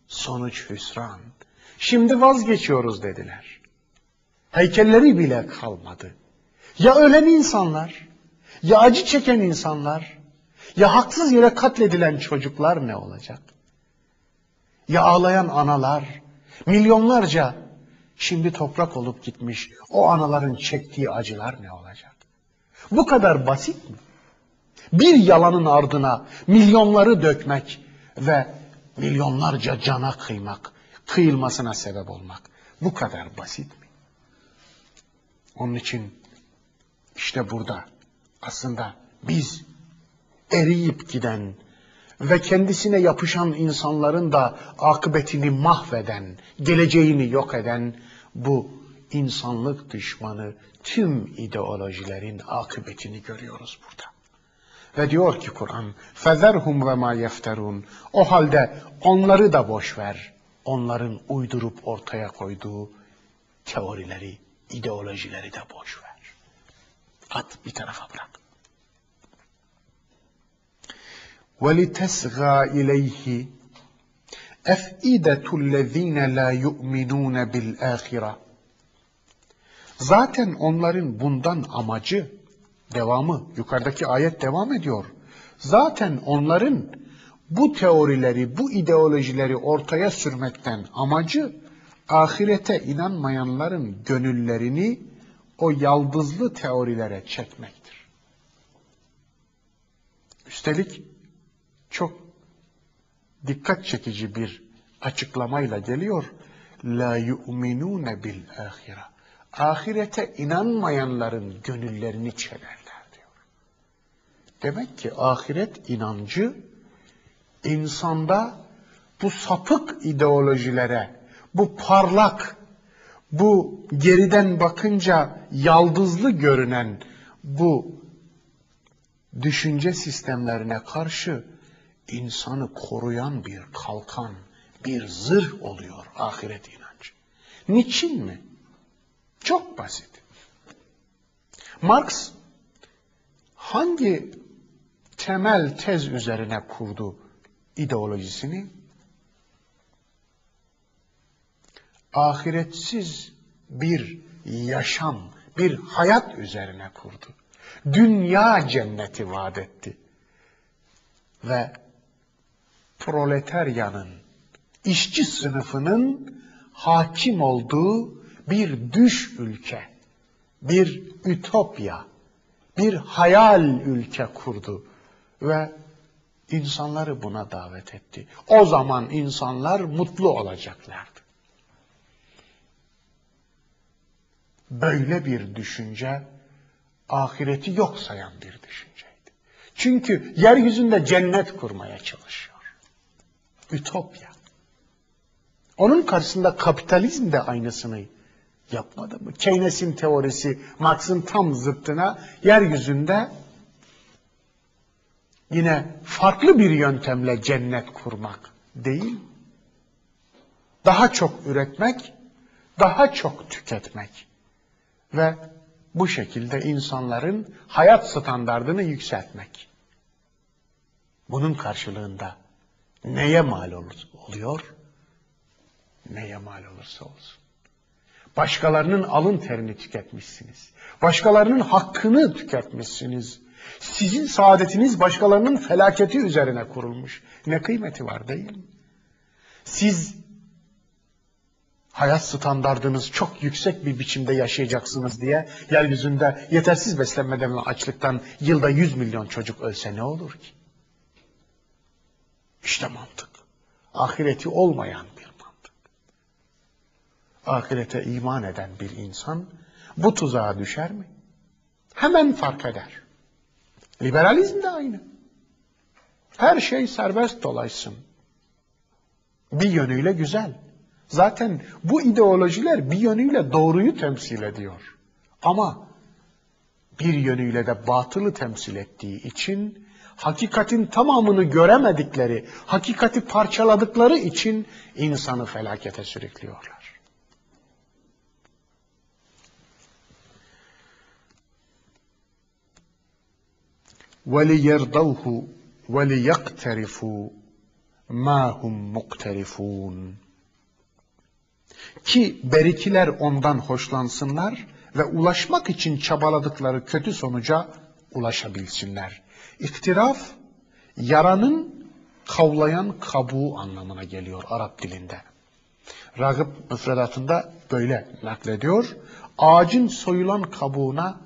sonuç hüsran. Şimdi vazgeçiyoruz dediler. Heykelleri bile kalmadı. Ya ölen insanlar, ya acı çeken insanlar, ya haksız yere katledilen çocuklar ne olacak? Ya ağlayan analar, milyonlarca şimdi toprak olup gitmiş o anaların çektiği acılar ne olacak? Bu kadar basit mi? Bir yalanın ardına milyonları dökmek ve milyonlarca cana kıymak, kıyılmasına sebep olmak bu kadar basit mi? Onun için işte burada aslında biz eriyip giden ve kendisine yapışan insanların da akıbetini mahveden, geleceğini yok eden bu insanlık düşmanı tüm ideolojilerin akıbetini görüyoruz burada. Ve diyor ki Kur'an, فَذَرْهُمْ وَمَا يَفْتَرُونَ O halde onları da boş ver. Onların uydurup ortaya koyduğu teorileri, ideolojileri de boş ver. At bir tarafa bırak. وَلِتَسْغَى إِلَيْهِ اَفْئِدَةُ الَّذ۪ينَ لَا يُؤْمِنُونَ بِالْآخِرَةِ Zaten onların bundan amacı, devamı, yukarıdaki ayet devam ediyor. Zaten onların bu teorileri, bu ideolojileri ortaya sürmekten amacı, ahirete inanmayanların gönüllerini o yaldızlı teorilere çekmektir. Üstelik çok dikkat çekici bir açıklamayla geliyor. La yu'minune bil ahire. Ahirete inanmayanların gönüllerini çelerler diyor. Demek ki ahiret inancı insanda bu sapık ideolojilere, bu parlak, bu geriden bakınca yaldızlı görünen bu düşünce sistemlerine karşı insanı koruyan bir kalkan, bir zırh oluyor ahiret inancı. Niçin mi? Çok basit. Marx hangi temel tez üzerine kurdu ideolojisini? Ahiretsiz bir yaşam, bir hayat üzerine kurdu. Dünya cenneti vaat etti. Ve proletaryanın, işçi sınıfının hakim olduğu bir düş ülke, bir ütopya, bir hayal ülke kurdu ve insanları buna davet etti. O zaman insanlar mutlu olacaklardı. Böyle bir düşünce ahireti yok sayan bir düşünceydi. Çünkü yeryüzünde cennet kurmaya çalışıyor. Ütopya. Onun karşısında kapitalizm de aynısını yapmadı mı? Keynes'in teorisi Marx'ın tam zıttına yeryüzünde yine farklı bir yöntemle cennet kurmak değil. Daha çok üretmek, daha çok tüketmek ve bu şekilde insanların hayat standartını yükseltmek. Bunun karşılığında neye mal oluyor? Neye mal olursa olsun. Başkalarının alın terini tüketmişsiniz. Başkalarının hakkını tüketmişsiniz. Sizin saadetiniz başkalarının felaketi üzerine kurulmuş. Ne kıymeti var değil mi? Siz hayat standartınız çok yüksek bir biçimde yaşayacaksınız diye yeryüzünde yetersiz beslenmeden ve açlıktan yılda 100 milyon çocuk ölse ne olur ki? İşte mantık. Ahireti olmayan bir mantık. Ahirete iman eden bir insan bu tuzağa düşer mi? Hemen fark eder. Liberalizm de aynı. Her şey serbest dolaşsın. Bir yönüyle güzel. Zaten bu ideolojiler bir yönüyle doğruyu temsil ediyor. Ama bir yönüyle de batılı temsil ettiği için hakikatin tamamını göremedikleri, hakikati parçaladıkları için insanı felakete sürüklüyorlar. وَلِيَرْضَوْهُ وَلِيَقْتَرِفُوا مَا هُمْ مُقْتَرِفُونَ Ki berikiler ondan hoşlansınlar ve ulaşmak için çabaladıkları kötü sonuca ulaşabilsinler. İktiraf, yaranın kavlayan kabuğu anlamına geliyor Arap dilinde. Ragıp müfredatında böyle naklediyor. Ağacın soyulan kabuğuna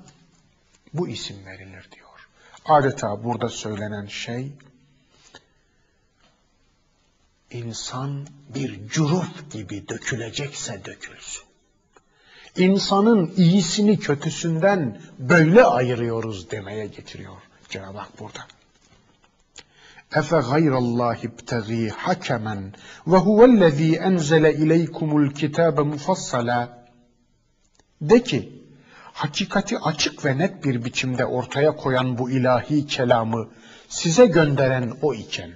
bu isim verilir diyor. Adeta burada söylenen şey, insan bir curuf gibi dökülecekse dökülsün. İnsanın iyisini kötüsünden böyle ayırıyoruz demeye getiriyor Cenab-ı Hak burada. Efe gayrallahi ibtegi hakemen ve huvellezî enzele ileykumul kitâbe mufassala. De ki, hakikati açık ve net bir biçimde ortaya koyan bu ilahi kelamı size gönderen o iken,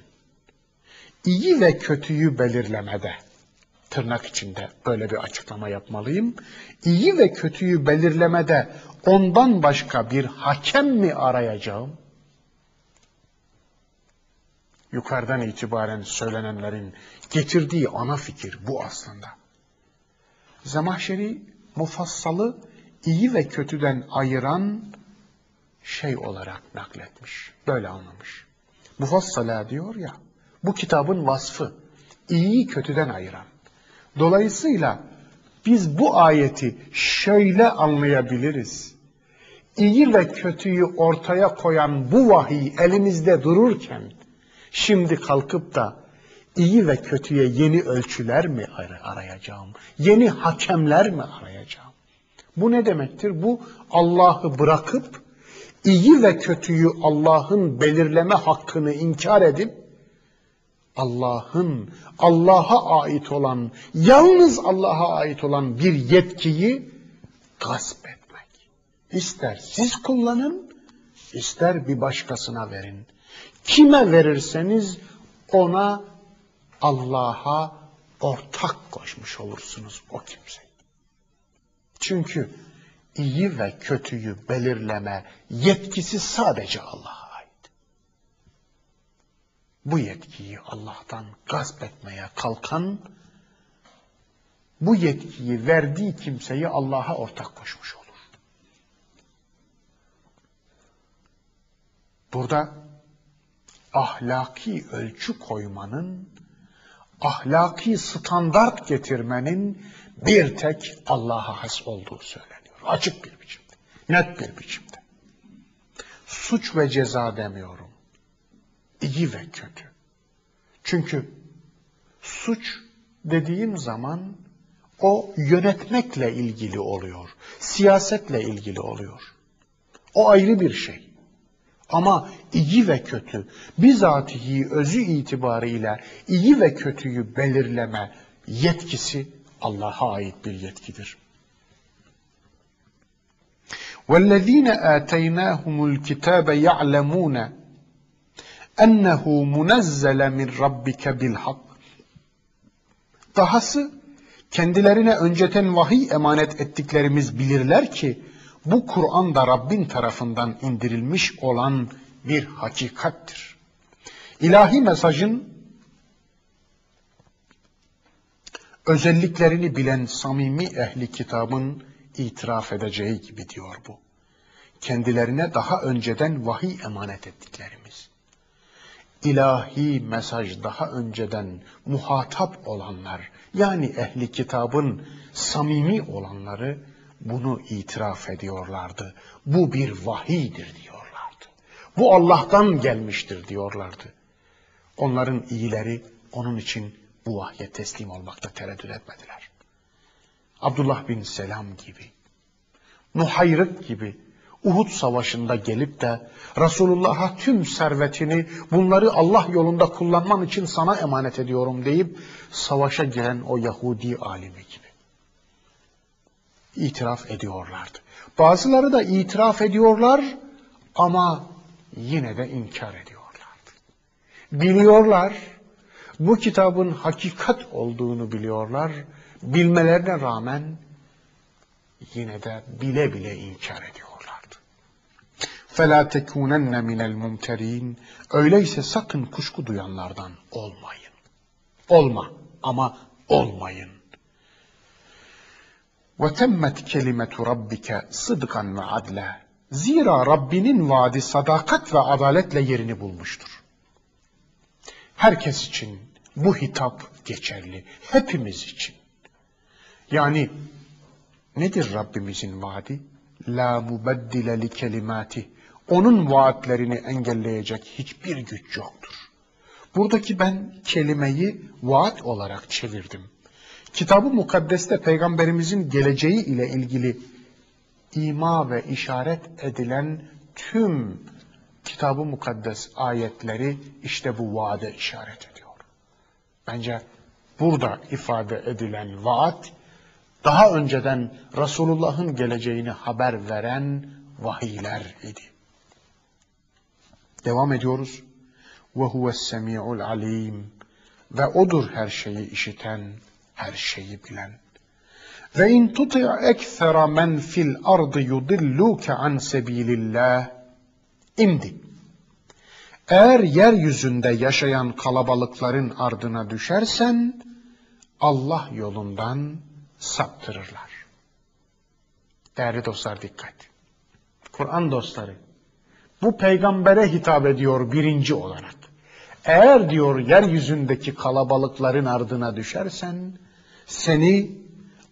iyi ve kötüyü belirlemede, tırnak içinde böyle bir açıklama yapmalıyım, iyi ve kötüyü belirlemede ondan başka bir hakem mi arayacağım? Yukarıdan itibaren söylenenlerin getirdiği ana fikir bu aslında. Zemahşeri mufassalı iyi ve kötüden ayıran şey olarak nakletmiş. Böyle anlamış. Mufassala diyor ya, bu kitabın vasfı, iyiyi kötüden ayıran. Dolayısıyla biz bu ayeti şöyle anlayabiliriz. İyi ve kötüyü ortaya koyan bu vahiy elimizde dururken, şimdi kalkıp da iyi ve kötüye yeni ölçüler mi arayacağım? Yeni hakemler mi arayacağım? Bu ne demektir? Bu Allah'ı bırakıp iyi ve kötüyü Allah'ın belirleme hakkını inkar edip Allah'ın Allah'a ait olan yalnız Allah'a ait olan bir yetkiyi gasp etmek. İster siz kullanın, ister bir başkasına verin. Kime verirseniz ona Allah'a ortak koşmuş olursunuz o kimseyi. Çünkü iyi ve kötüyü belirleme yetkisi sadece Allah'a ait. Bu yetkiyi Allah'tan gasp etmeye kalkan, bu yetkiyi verdiği kimseyi Allah'a ortak koşmuş olur. Burada ahlaki ölçü koymanın, ahlaki standart getirmenin bir tek Allah'a has olduğu söyleniyor. Açık bir biçimde, net bir biçimde. Suç ve ceza demiyorum. İyi ve kötü. Çünkü suç dediğim zaman o yönetmekle ilgili oluyor. Siyasetle ilgili oluyor. O ayrı bir şey. Ama iyi ve kötü, bizatihi özü itibarıyla iyi ve kötüyü belirleme yetkisi Allah'a ait bir yetkidir. وَالَّذ۪ينَ آتَيْنَاهُمُ الْكِتَابَ يَعْلَمُونَ اَنَّهُ مُنَزَّلَ مِنْ رَبِّكَ بِالْحَقِّ Dahası kendilerine önceden vahiy emanet ettiklerimiz bilirler ki bu Kur'an da Rabbin tarafından indirilmiş olan bir hakikattir. İlahi mesajın özelliklerini bilen samimi ehli kitabın itiraf edeceği gibi diyor bu. Kendilerine daha önceden vahiy emanet ettiklerimiz. İlahi mesaj daha önceden muhatap olanlar, yani ehli kitabın samimi olanları bunu itiraf ediyorlardı. Bu bir vahiydir diyorlardı. Bu Allah'tan gelmiştir diyorlardı. Onların iyileri onun için bu vahye teslim olmakta tereddüt etmediler. Abdullah bin Selam gibi, Nuhayrık gibi Uhud savaşında gelip de Resulullah'a tüm servetini bunları Allah yolunda kullanman için sana emanet ediyorum deyip savaşa giren o Yahudi alimi gibi İtiraf ediyorlardı. Bazıları da itiraf ediyorlar ama yine de inkar ediyorlardı. Biliyorlar, bu kitabın hakikat olduğunu biliyorlar bilmelerine rağmen yine de bile bile inkar ediyorlardı. فَلَا تَكُونَنَّ مِنَ الْمُمْتَر۪ينَ Öyleyse sakın kuşku duyanlardan olmayın. Olma ama olmayın. وَتَمَّتْ كَلِمَةُ رَبِّكَ صِدْقًا وَعَدْلًا Zira Rabbinin vaadi sadakat ve adaletle yerini bulmuştur. Herkes için bu hitap geçerli. Hepimiz için. Yani nedir Rabbimizin vaadi? La mubeddile li kelimati. Onun vaatlerini engelleyecek hiçbir güç yoktur. Buradaki ben kelimeyi vaat olarak çevirdim. Kitabı mukaddeste peygamberimizin geleceği ile ilgili ima ve işaret edilen tüm kitabı mukaddes ayetleri işte bu vaade işaret ediyor. Bence burada ifade edilen vaat daha önceden Resulullah'ın geleceğini haber veren vahiyler idi. Devam ediyoruz. Ve huves semi'ul alim. Ve odur her şeyi işiten, her şeyi bilen. Ve in tuti' ekthera men fil ardı yudilluke an sebilillah. İmdi. Eğer yeryüzünde yaşayan kalabalıkların ardına düşersen, Allah yolundan saptırırlar. Değerli dostlar dikkat. Kur'an dostları, bu peygambere hitap ediyor birinci olarak. Eğer diyor yeryüzündeki kalabalıkların ardına düşersen, seni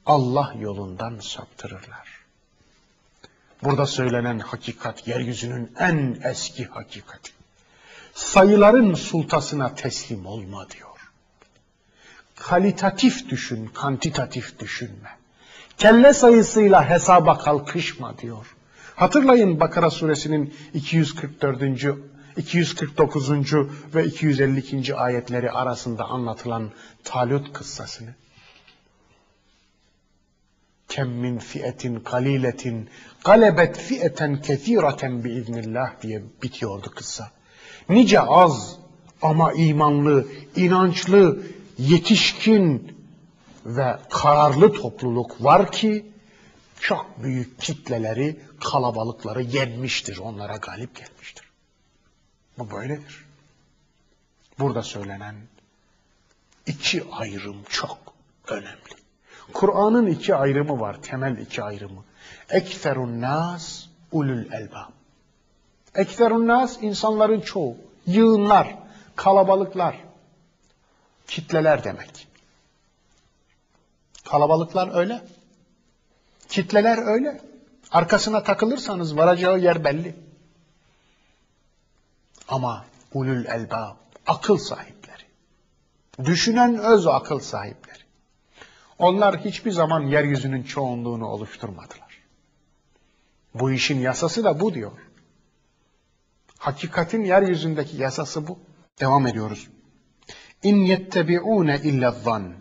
Allah yolundan saptırırlar. Burada söylenen hakikat yeryüzünün en eski hakikati. Sayıların sultasına teslim olma diyor kalitatif düşün, kantitatif düşünme. Kelle sayısıyla hesaba kalkışma diyor. Hatırlayın Bakara suresinin 244. 249. ve 252. ayetleri arasında anlatılan Talut kıssasını. Kem min fiyetin kaliletin galebet fiyeten kethireten biiznillah diye bitiyordu kıssa. Nice az Ama imanlı, inançlı, yetişkin ve kararlı topluluk var ki çok büyük kitleleri, kalabalıkları yenmiştir, onlara galip gelmiştir. Bu böyledir. Burada söylenen iki ayrım çok önemli. Kur'an'ın iki ayrımı var, temel iki ayrımı. Ekferun nas ulul elbab. Ekferun nas insanların çoğu, yığınlar, kalabalıklar, kitleler demek. Kalabalıklar öyle. Kitleler öyle. Arkasına takılırsanız varacağı yer belli. Ama ulul elbab, akıl sahipleri. Düşünen öz akıl sahipleri. Onlar hiçbir zaman yeryüzünün çoğunluğunu oluşturmadılar. Bu işin yasası da bu diyor. Hakikatin yeryüzündeki yasası bu. Devam ediyoruz. İn yettebi'une illa zan.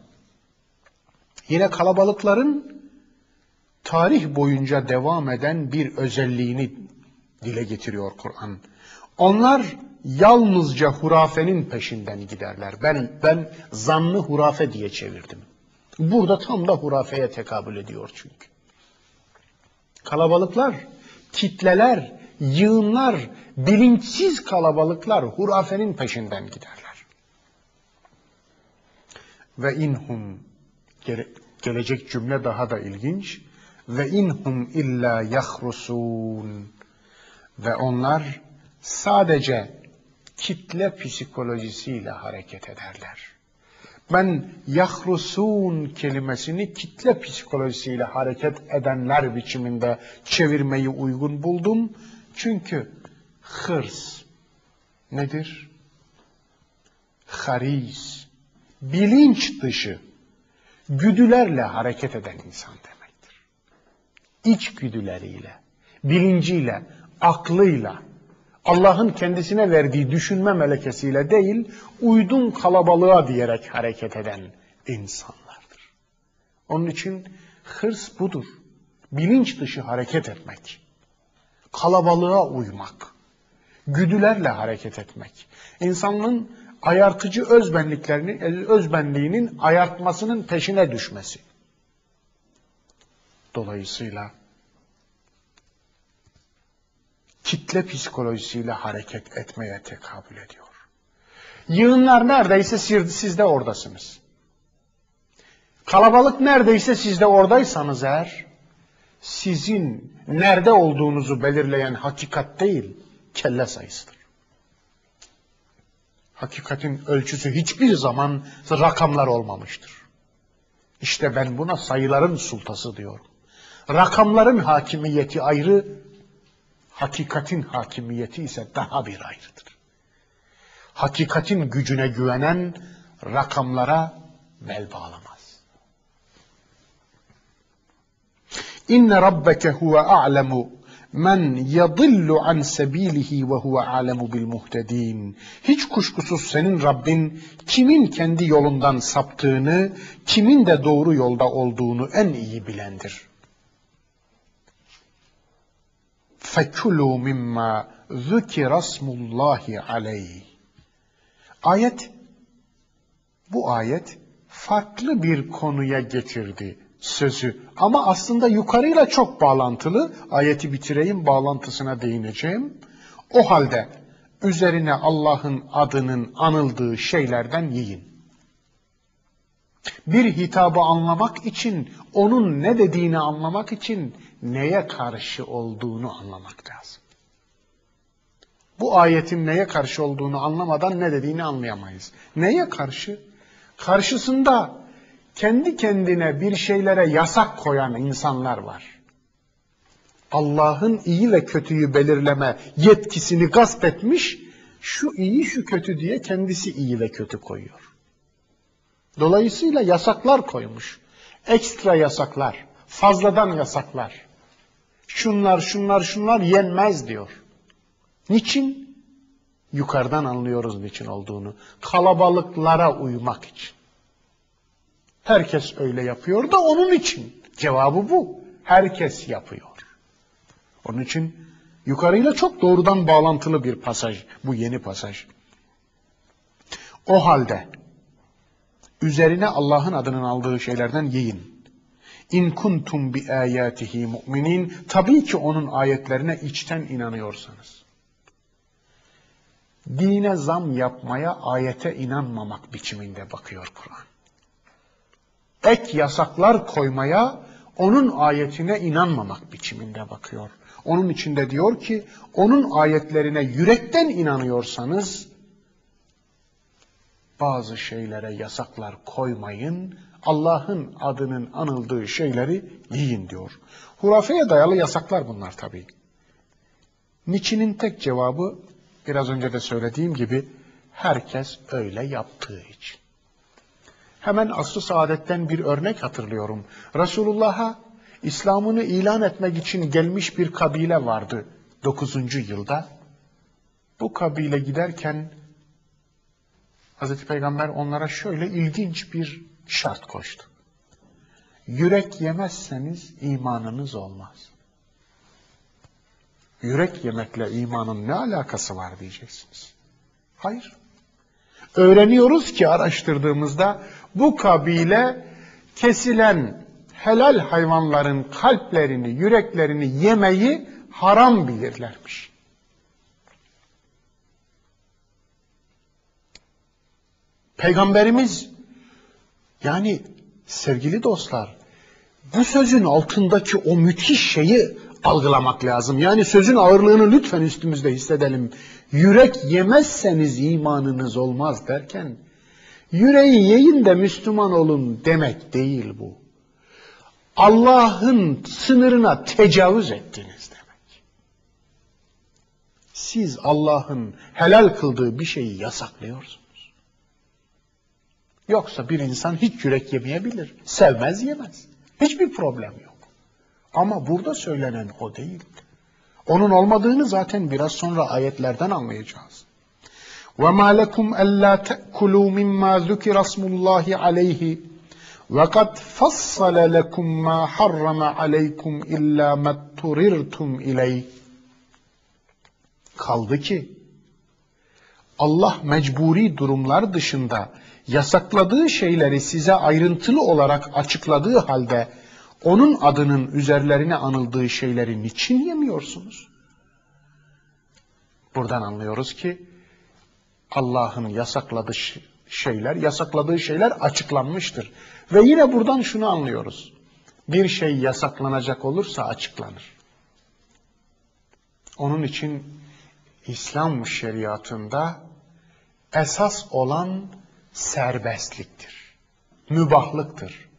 Yine kalabalıkların tarih boyunca devam eden bir özelliğini dile getiriyor Kur'an. Onlar yalnızca hurafenin peşinden giderler. Ben ben zanlı hurafe diye çevirdim. Burada tam da hurafeye tekabül ediyor çünkü. Kalabalıklar, kitleler, yığınlar, bilinçsiz kalabalıklar hurafenin peşinden giderler. Ve inhum gelecek cümle daha da ilginç. Ve inhum illa yahrusun. Ve onlar sadece kitle psikolojisiyle hareket ederler. Ben yahrusun kelimesini kitle psikolojisiyle hareket edenler biçiminde çevirmeyi uygun buldum. Çünkü hırs nedir? Haris, bilinç dışı, güdülerle hareket eden insan demektir. İç güdüleriyle, bilinciyle, aklıyla, Allah'ın kendisine verdiği düşünme melekesiyle değil, uydum kalabalığa diyerek hareket eden insanlardır. Onun için hırs budur. Bilinç dışı hareket etmek. Kalabalığa uymak. Güdülerle hareket etmek. İnsanın ayartıcı özbenliklerini, özbenliğinin ayartmasının peşine düşmesi. Dolayısıyla kitle psikolojisiyle hareket etmeye tekabül ediyor. Yığınlar neredeyse siz de oradasınız. Kalabalık neredeyse siz de oradaysanız eğer, sizin nerede olduğunuzu belirleyen hakikat değil, kelle sayısıdır. Hakikatin ölçüsü hiçbir zaman rakamlar olmamıştır. İşte ben buna sayıların sultası diyorum. Rakamların hakimiyeti ayrı, Hakikatin hakimiyeti ise daha bir ayrıdır. Hakikatin gücüne güvenen rakamlara bel bağlamaz. İnne rabbeke huve a'lemu men yadillu an sebilihi ve huve a'lemu bil muhtedin. Hiç kuşkusuz senin Rabbin kimin kendi yolundan saptığını, kimin de doğru yolda olduğunu en iyi bilendir. فَكُلُوا مِمَّا ذُكِرَ اسْمُ اللّٰهِ عَلَيْهِ Ayet, bu ayet farklı bir konuya getirdi sözü. Ama aslında yukarıyla çok bağlantılı. Ayeti bitireyim, bağlantısına değineceğim. O halde üzerine Allah'ın adının anıldığı şeylerden yiyin. Bir hitabı anlamak için, onun ne dediğini anlamak için neye karşı olduğunu anlamak lazım. Bu ayetin neye karşı olduğunu anlamadan ne dediğini anlayamayız. Neye karşı? Karşısında kendi kendine bir şeylere yasak koyan insanlar var. Allah'ın iyi ve kötüyü belirleme yetkisini gasp etmiş, şu iyi şu kötü diye kendisi iyi ve kötü koyuyor. Dolayısıyla yasaklar koymuş. Ekstra yasaklar, fazladan yasaklar şunlar şunlar şunlar yenmez diyor. Niçin? Yukarıdan anlıyoruz niçin olduğunu. Kalabalıklara uymak için. Herkes öyle yapıyor da onun için. Cevabı bu. Herkes yapıyor. Onun için yukarıyla çok doğrudan bağlantılı bir pasaj. Bu yeni pasaj. O halde üzerine Allah'ın adının aldığı şeylerden yiyin. İn kuntum bi ayatihi mu'minin. Tabii ki onun ayetlerine içten inanıyorsanız. Dine zam yapmaya ayete inanmamak biçiminde bakıyor Kur'an. Ek yasaklar koymaya onun ayetine inanmamak biçiminde bakıyor. Onun içinde diyor ki onun ayetlerine yürekten inanıyorsanız bazı şeylere yasaklar koymayın. Allah'ın adının anıldığı şeyleri yiyin diyor. Hurafeye dayalı yasaklar bunlar tabii. Niçinin tek cevabı biraz önce de söylediğim gibi herkes öyle yaptığı için. Hemen asr-ı saadetten bir örnek hatırlıyorum. Resulullah'a İslam'ını ilan etmek için gelmiş bir kabile vardı 9. yılda. Bu kabile giderken Hazreti Peygamber onlara şöyle ilginç bir şart koştu. Yürek yemezseniz imanınız olmaz. Yürek yemekle imanın ne alakası var diyeceksiniz. Hayır. Öğreniyoruz ki araştırdığımızda bu kabile kesilen helal hayvanların kalplerini, yüreklerini yemeyi haram bilirlermiş. Peygamberimiz yani sevgili dostlar bu sözün altındaki o müthiş şeyi algılamak lazım. Yani sözün ağırlığını lütfen üstümüzde hissedelim. Yürek yemezseniz imanınız olmaz derken yüreği yiyin de Müslüman olun demek değil bu. Allah'ın sınırına tecavüz ettiniz demek. Siz Allah'ın helal kıldığı bir şeyi yasaklıyorsunuz. Yoksa bir insan hiç yürek yemeyebilir. Sevmez yemez. Hiçbir problem yok. Ama burada söylenen o değil. Onun olmadığını zaten biraz sonra ayetlerden anlayacağız. وَمَا لَكُمْ أَلَّا تَأْكُلُوا مِمَّا ذُكِرَ اسْمُ اللّٰهِ عَلَيْهِ وَقَدْ فَصَّلَ لَكُمْ مَا حَرَّمَ عَلَيْكُمْ إِلَّا مَا اضْطُرِرْتُمْ إِلَيْهِ Kaldı ki Allah mecburi durumlar dışında yasakladığı şeyleri size ayrıntılı olarak açıkladığı halde onun adının üzerlerine anıldığı şeyleri niçin yemiyorsunuz? Buradan anlıyoruz ki Allah'ın yasakladığı şeyler, yasakladığı şeyler açıklanmıştır. Ve yine buradan şunu anlıyoruz. Bir şey yasaklanacak olursa açıklanır. Onun için İslam şeriatında esas olan serbestliktir. Mübahlıktır.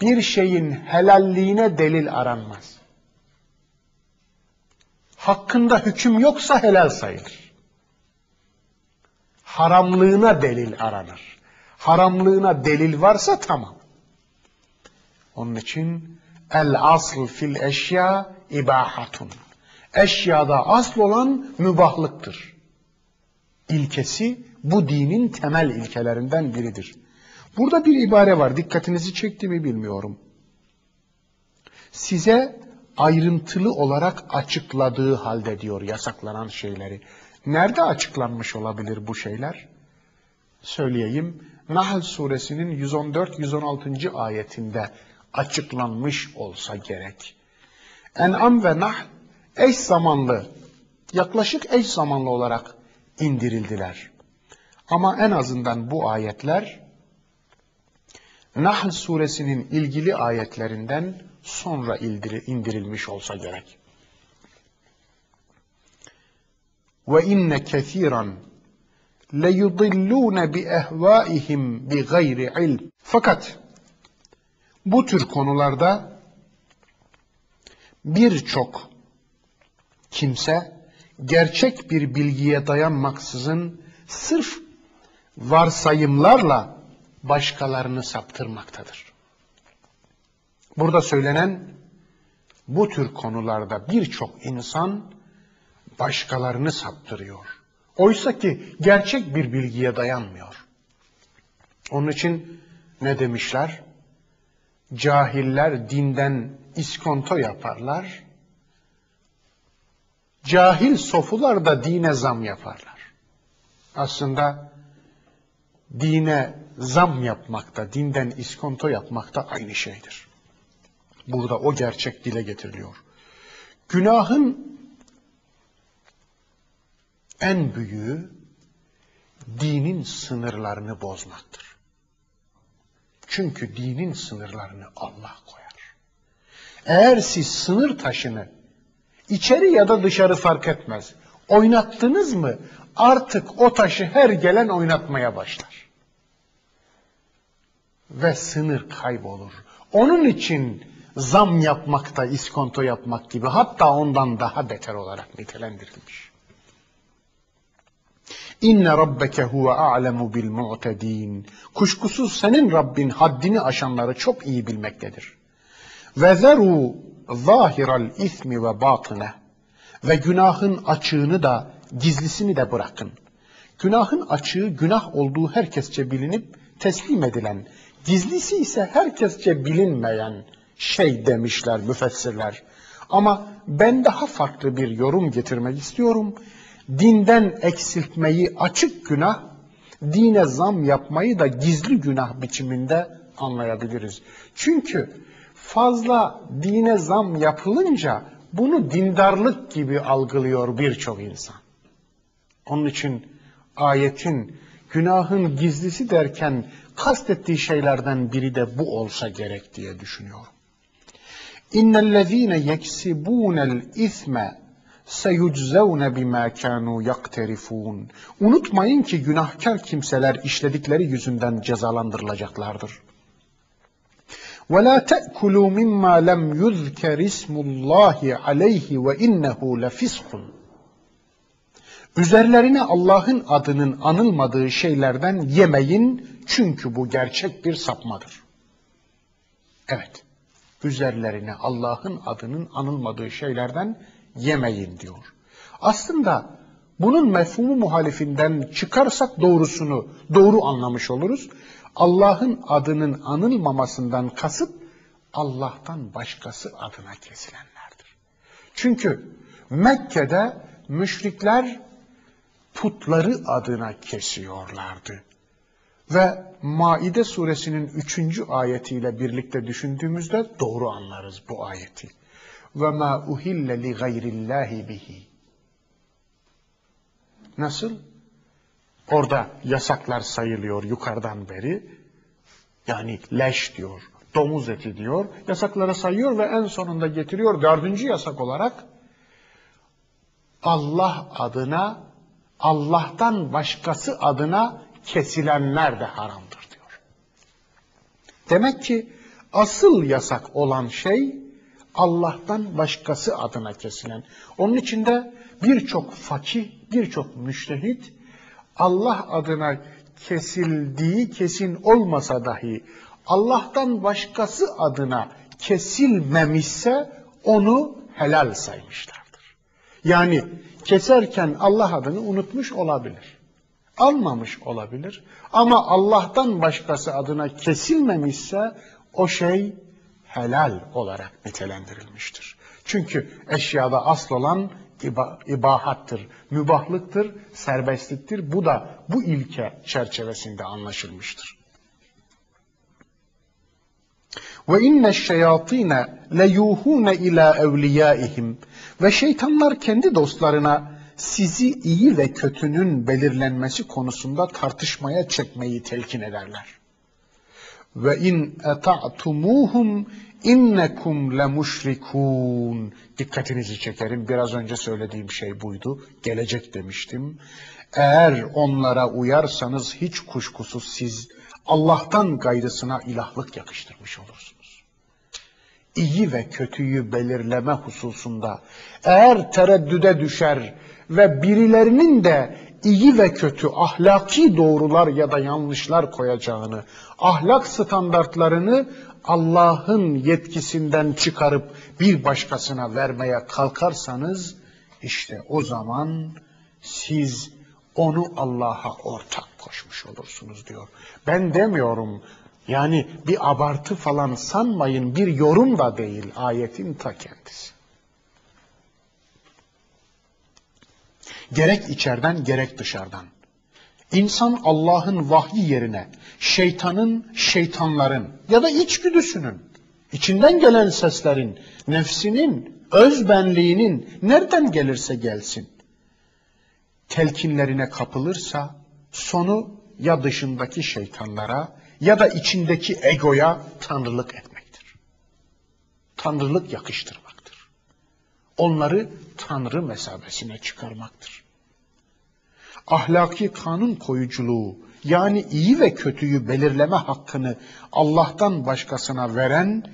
Bir şeyin helalliğine delil aranmaz. Hakkında hüküm yoksa helal sayılır. Haramlığına delil aranır. Haramlığına delil varsa tamam. Onun için el asl fil eşya ibahatun. Eşyada asıl olan mübahlıktır. İlkesi bu dinin temel ilkelerinden biridir. Burada bir ibare var. Dikkatinizi çekti mi bilmiyorum. Size ayrıntılı olarak açıkladığı halde diyor yasaklanan şeyleri. Nerede açıklanmış olabilir bu şeyler? Söyleyeyim. Nahl suresinin 114-116. ayetinde açıklanmış olsa gerek. En'am ve Nahl eş zamanlı, yaklaşık eş zamanlı olarak indirildiler. Ama en azından bu ayetler Nahl suresinin ilgili ayetlerinden sonra indirilmiş olsa gerek. Ve inne kesiran leyudillûne bi ehvâihim bi gayri ilm. Fakat bu tür konularda birçok kimse gerçek bir bilgiye dayanmaksızın sırf varsayımlarla başkalarını saptırmaktadır. Burada söylenen bu tür konularda birçok insan başkalarını saptırıyor. Oysa ki gerçek bir bilgiye dayanmıyor. Onun için ne demişler? Cahiller dinden iskonto yaparlar. Cahil sofular da dine zam yaparlar. Aslında dine zam yapmakta, dinden iskonto yapmakta aynı şeydir. Burada o gerçek dile getiriliyor. Günahın en büyüğü dinin sınırlarını bozmaktır. Çünkü dinin sınırlarını Allah koyar. Eğer siz sınır taşını içeri ya da dışarı fark etmez oynattınız mı artık o taşı her gelen oynatmaya başlar. Ve sınır kaybolur. Onun için zam yapmakta, iskonto yapmak gibi hatta ondan daha beter olarak nitelendirilmiş. İnne rabbeke huve a'lemu bil mu'tedin. Kuşkusuz senin Rabbin haddini aşanları çok iyi bilmektedir. Ve zeru zahiral ismi ve batine. Ve günahın açığını da gizlisini de bırakın. Günahın açığı günah olduğu herkesçe bilinip teslim edilen, gizlisi ise herkesçe bilinmeyen şey demişler müfessirler. Ama ben daha farklı bir yorum getirmek istiyorum. Dinden eksiltmeyi açık günah, dine zam yapmayı da gizli günah biçiminde anlayabiliriz. Çünkü fazla dine zam yapılınca bunu dindarlık gibi algılıyor birçok insan. Onun için ayetin günahın gizlisi derken kastettiği şeylerden biri de bu olsa gerek diye düşünüyorum. İnnellezîne yeksibûnel isme seyuczevne bimâ kânû yakterifûn. Unutmayın ki günahkar kimseler işledikleri yüzünden cezalandırılacaklardır. Ve la te'kulû mimmâ lem yuzker ismullâhi aleyhi ve innehu. Üzerlerine Allah'ın adının anılmadığı şeylerden yemeyin çünkü bu gerçek bir sapmadır. Evet, üzerlerine Allah'ın adının anılmadığı şeylerden yemeyin diyor. Aslında bunun mefhumu muhalifinden çıkarsak doğrusunu doğru anlamış oluruz. Allah'ın adının anılmamasından kasıt Allah'tan başkası adına kesilenlerdir. Çünkü Mekke'de müşrikler putları adına kesiyorlardı. Ve Maide suresinin üçüncü ayetiyle birlikte düşündüğümüzde doğru anlarız bu ayeti. Ve ma uhille li gayrillahi bihi. Nasıl? Orada yasaklar sayılıyor yukarıdan beri. Yani leş diyor, domuz eti diyor. Yasakları sayıyor ve en sonunda getiriyor dördüncü yasak olarak Allah adına, Allah'tan başkası adına kesilenler de haramdır diyor. Demek ki asıl yasak olan şey Allah'tan başkası adına kesilen. Onun içinde birçok fakih, birçok müştehit Allah adına kesildiği kesin olmasa dahi Allah'tan başkası adına kesilmemişse onu helal saymışlardır. Yani keserken Allah adını unutmuş olabilir. Almamış olabilir. Ama Allah'tan başkası adına kesilmemişse o şey helal olarak nitelendirilmiştir. Çünkü eşyada asıl olan iba, ibahattır, mübahlıktır, serbestliktir. Bu da bu ilke çerçevesinde anlaşılmıştır. Ve inne şeyatine leyuhune ila evliyaihim ve şeytanlar kendi dostlarına sizi iyi ve kötünün belirlenmesi konusunda tartışmaya çekmeyi telkin ederler. Ve in eta'tumuhum innekum le müşrikun. Dikkatinizi çekerim. Biraz önce söylediğim şey buydu. Gelecek demiştim. Eğer onlara uyarsanız hiç kuşkusuz siz Allah'tan gayrısına ilahlık yakıştırmış olursunuz. İyi ve kötüyü belirleme hususunda eğer tereddüde düşer ve birilerinin de iyi ve kötü ahlaki doğrular ya da yanlışlar koyacağını, ahlak standartlarını Allah'ın yetkisinden çıkarıp bir başkasına vermeye kalkarsanız işte o zaman siz onu Allah'a ortak koşmuş olursunuz diyor. Ben demiyorum yani bir abartı falan sanmayın bir yorum da değil ayetin ta kendisi. Gerek içeriden gerek dışarıdan. İnsan Allah'ın vahyi yerine şeytanın, şeytanların ya da içgüdüsünün, içinden gelen seslerin, nefsinin, özbenliğinin nereden gelirse gelsin, telkinlerine kapılırsa sonu ya dışındaki şeytanlara ya da içindeki egoya tanrılık etmektir. Tanrılık yakıştırmaktır. Onları tanrı mesabesine çıkarmaktır. Ahlaki kanun koyuculuğu yani iyi ve kötüyü belirleme hakkını Allah'tan başkasına veren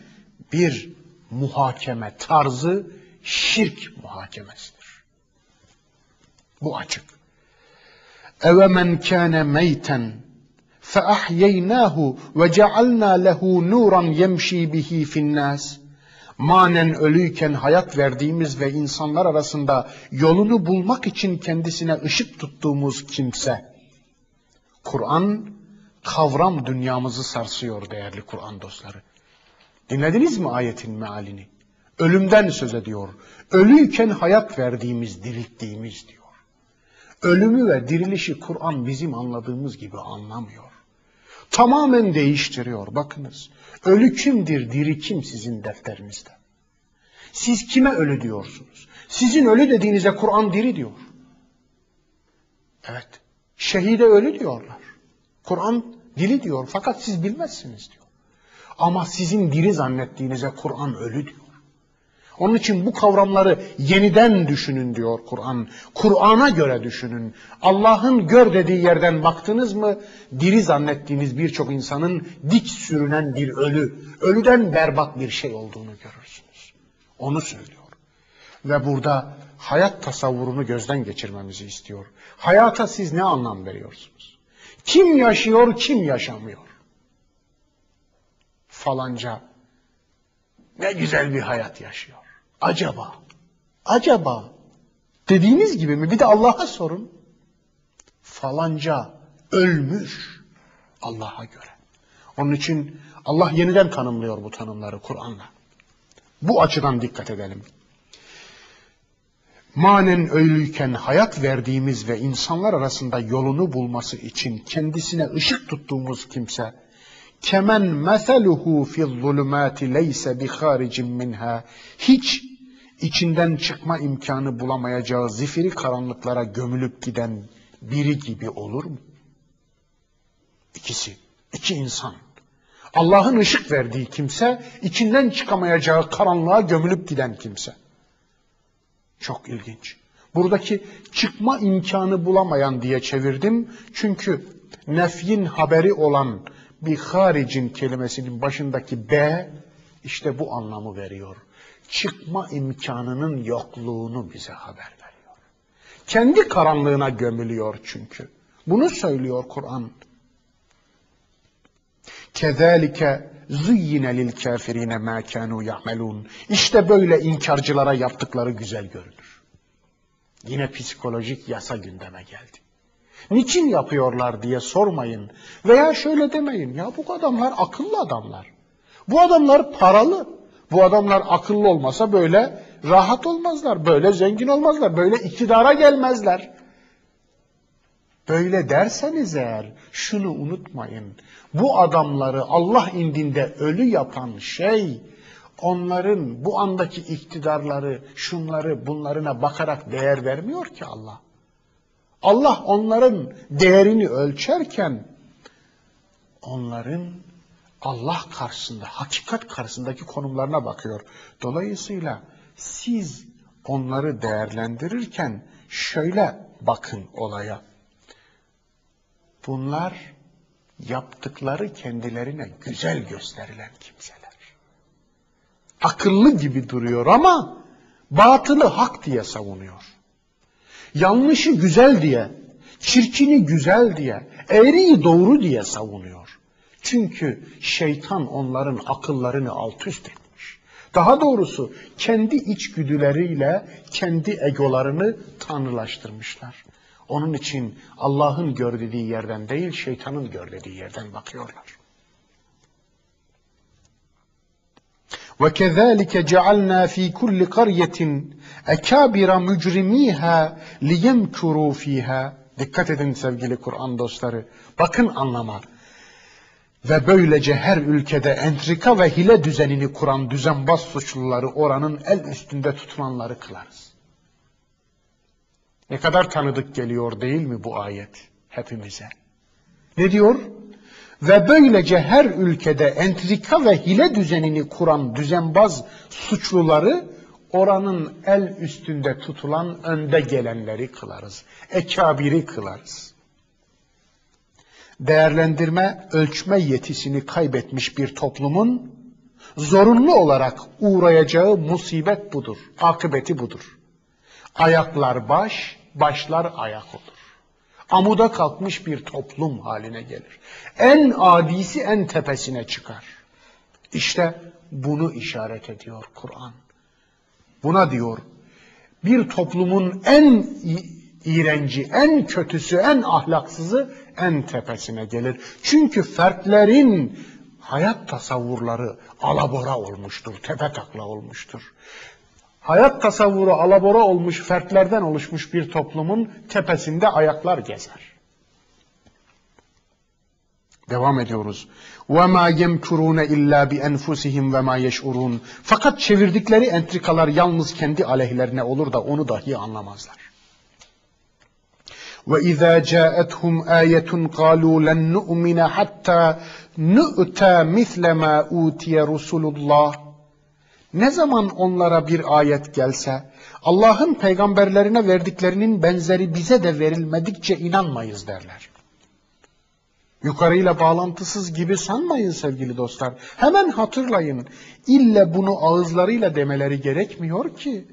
bir muhakeme tarzı şirk muhakemesidir. Bu açık. Eve men kâne meyten فَأَحْيَيْنَاهُ وَجَعَلْنَا لَهُ نُورًا يَمْشِي بِهِ فِي النَّاسِ Manen ölüyken hayat verdiğimiz ve insanlar arasında yolunu bulmak için kendisine ışık tuttuğumuz kimse. Kur'an kavram dünyamızı sarsıyor değerli Kur'an dostları. Dinlediniz mi ayetin mealini? Ölümden söz ediyor. Ölüyken hayat verdiğimiz, dirilttiğimiz diyor. Ölümü ve dirilişi Kur'an bizim anladığımız gibi anlamıyor. Tamamen değiştiriyor. Bakınız. Ölü kimdir, diri kim sizin defterinizde? Siz kime ölü diyorsunuz? Sizin ölü dediğinize Kur'an diri diyor. Evet. Şehide ölü diyorlar. Kur'an dili diyor fakat siz bilmezsiniz diyor. Ama sizin diri zannettiğinize Kur'an ölü diyor. Onun için bu kavramları yeniden düşünün diyor Kur'an. Kur'an'a göre düşünün. Allah'ın gör dediği yerden baktınız mı diri zannettiğiniz birçok insanın dik sürünen bir ölü, ölüden berbat bir şey olduğunu görürsünüz. Onu söylüyor. Ve burada hayat tasavvurunu gözden geçirmemizi istiyor. Hayata siz ne anlam veriyorsunuz? Kim yaşıyor, kim yaşamıyor? Falanca ne güzel bir hayat yaşıyor. Acaba, acaba dediğiniz gibi mi? Bir de Allah'a sorun. Falanca ölmüş Allah'a göre. Onun için Allah yeniden tanımlıyor bu tanımları Kur'an'la. Bu açıdan dikkat edelim. Manen ölüyken hayat verdiğimiz ve insanlar arasında yolunu bulması için kendisine ışık tuttuğumuz kimse kemen meseluhu fi zulumati leyse bi haricin minha hiç içinden çıkma imkanı bulamayacağı zifiri karanlıklara gömülüp giden biri gibi olur mu? İkisi, iki insan. Allah'ın ışık verdiği kimse, içinden çıkamayacağı karanlığa gömülüp giden kimse. Çok ilginç. Buradaki çıkma imkanı bulamayan diye çevirdim. Çünkü nefyin haberi olan bir haricin kelimesinin başındaki B işte bu anlamı veriyor çıkma imkanının yokluğunu bize haber veriyor. Kendi karanlığına gömülüyor çünkü. Bunu söylüyor Kur'an. Kezalike zuyyine lil kafirine ma kanu ya'melun. İşte böyle inkarcılara yaptıkları güzel görünür. Yine psikolojik yasa gündeme geldi. Niçin yapıyorlar diye sormayın. Veya şöyle demeyin. Ya bu adamlar akıllı adamlar. Bu adamlar paralı. Bu adamlar akıllı olmasa böyle rahat olmazlar, böyle zengin olmazlar, böyle iktidara gelmezler. Böyle derseniz eğer şunu unutmayın. Bu adamları Allah indinde ölü yapan şey onların bu andaki iktidarları, şunları, bunlarına bakarak değer vermiyor ki Allah. Allah onların değerini ölçerken onların Allah karşısında, hakikat karşısındaki konumlarına bakıyor. Dolayısıyla siz onları değerlendirirken şöyle bakın olaya. Bunlar yaptıkları kendilerine güzel gösterilen kimseler. Akıllı gibi duruyor ama batılı hak diye savunuyor. Yanlışı güzel diye, çirkini güzel diye, eğriyi doğru diye savunuyor. Çünkü şeytan onların akıllarını alt üst etmiş. Daha doğrusu kendi içgüdüleriyle kendi egolarını tanrılaştırmışlar. Onun için Allah'ın gördüğü yerden değil, şeytanın gördüğü yerden bakıyorlar. وَكَذَٰلِكَ جَعَلْنَا ف۪ي كُلِّ قَرْيَةٍ اَكَابِرَ مُجْرِم۪يهَا لِيَمْكُرُوا ف۪يهَا Dikkat edin sevgili Kur'an dostları. Bakın anlama. Ve böylece her ülkede entrika ve hile düzenini kuran düzenbaz suçluları oranın el üstünde tutulanları kılarız. Ne kadar tanıdık geliyor değil mi bu ayet hepimize? Ne diyor? Ve böylece her ülkede entrika ve hile düzenini kuran düzenbaz suçluları oranın el üstünde tutulan önde gelenleri kılarız. Ekabiri kılarız. Değerlendirme, ölçme yetisini kaybetmiş bir toplumun zorunlu olarak uğrayacağı musibet budur. Akıbeti budur. Ayaklar baş, başlar ayak olur. Amuda kalkmış bir toplum haline gelir. En adisi en tepesine çıkar. İşte bunu işaret ediyor Kur'an. Buna diyor bir toplumun en iğrenci, en kötüsü, en ahlaksızı en tepesine gelir. Çünkü fertlerin hayat tasavvurları alabora olmuştur, tepe takla olmuştur. Hayat tasavvuru alabora olmuş fertlerden oluşmuş bir toplumun tepesinde ayaklar gezer. Devam ediyoruz. وَمَا يَمْكُرُونَ اِلَّا بِاَنْفُسِهِمْ وَمَا يَشْعُرُونَ Fakat çevirdikleri entrikalar yalnız kendi aleyhlerine olur da onu dahi anlamazlar. وَإِذَا جَاءَتْهُمْ آيَةٌ قَالُوا لَنْ نُؤْمِنَ حَتَّى نُؤْتَى مِثْلَ مَا اُوْتِيَ رُسُلُ اللّٰهِ Ne zaman onlara bir ayet gelse, Allah'ın peygamberlerine verdiklerinin benzeri bize de verilmedikçe inanmayız derler. Yukarıyla bağlantısız gibi sanmayın sevgili dostlar. Hemen hatırlayın. İlle bunu ağızlarıyla demeleri gerekmiyor ki.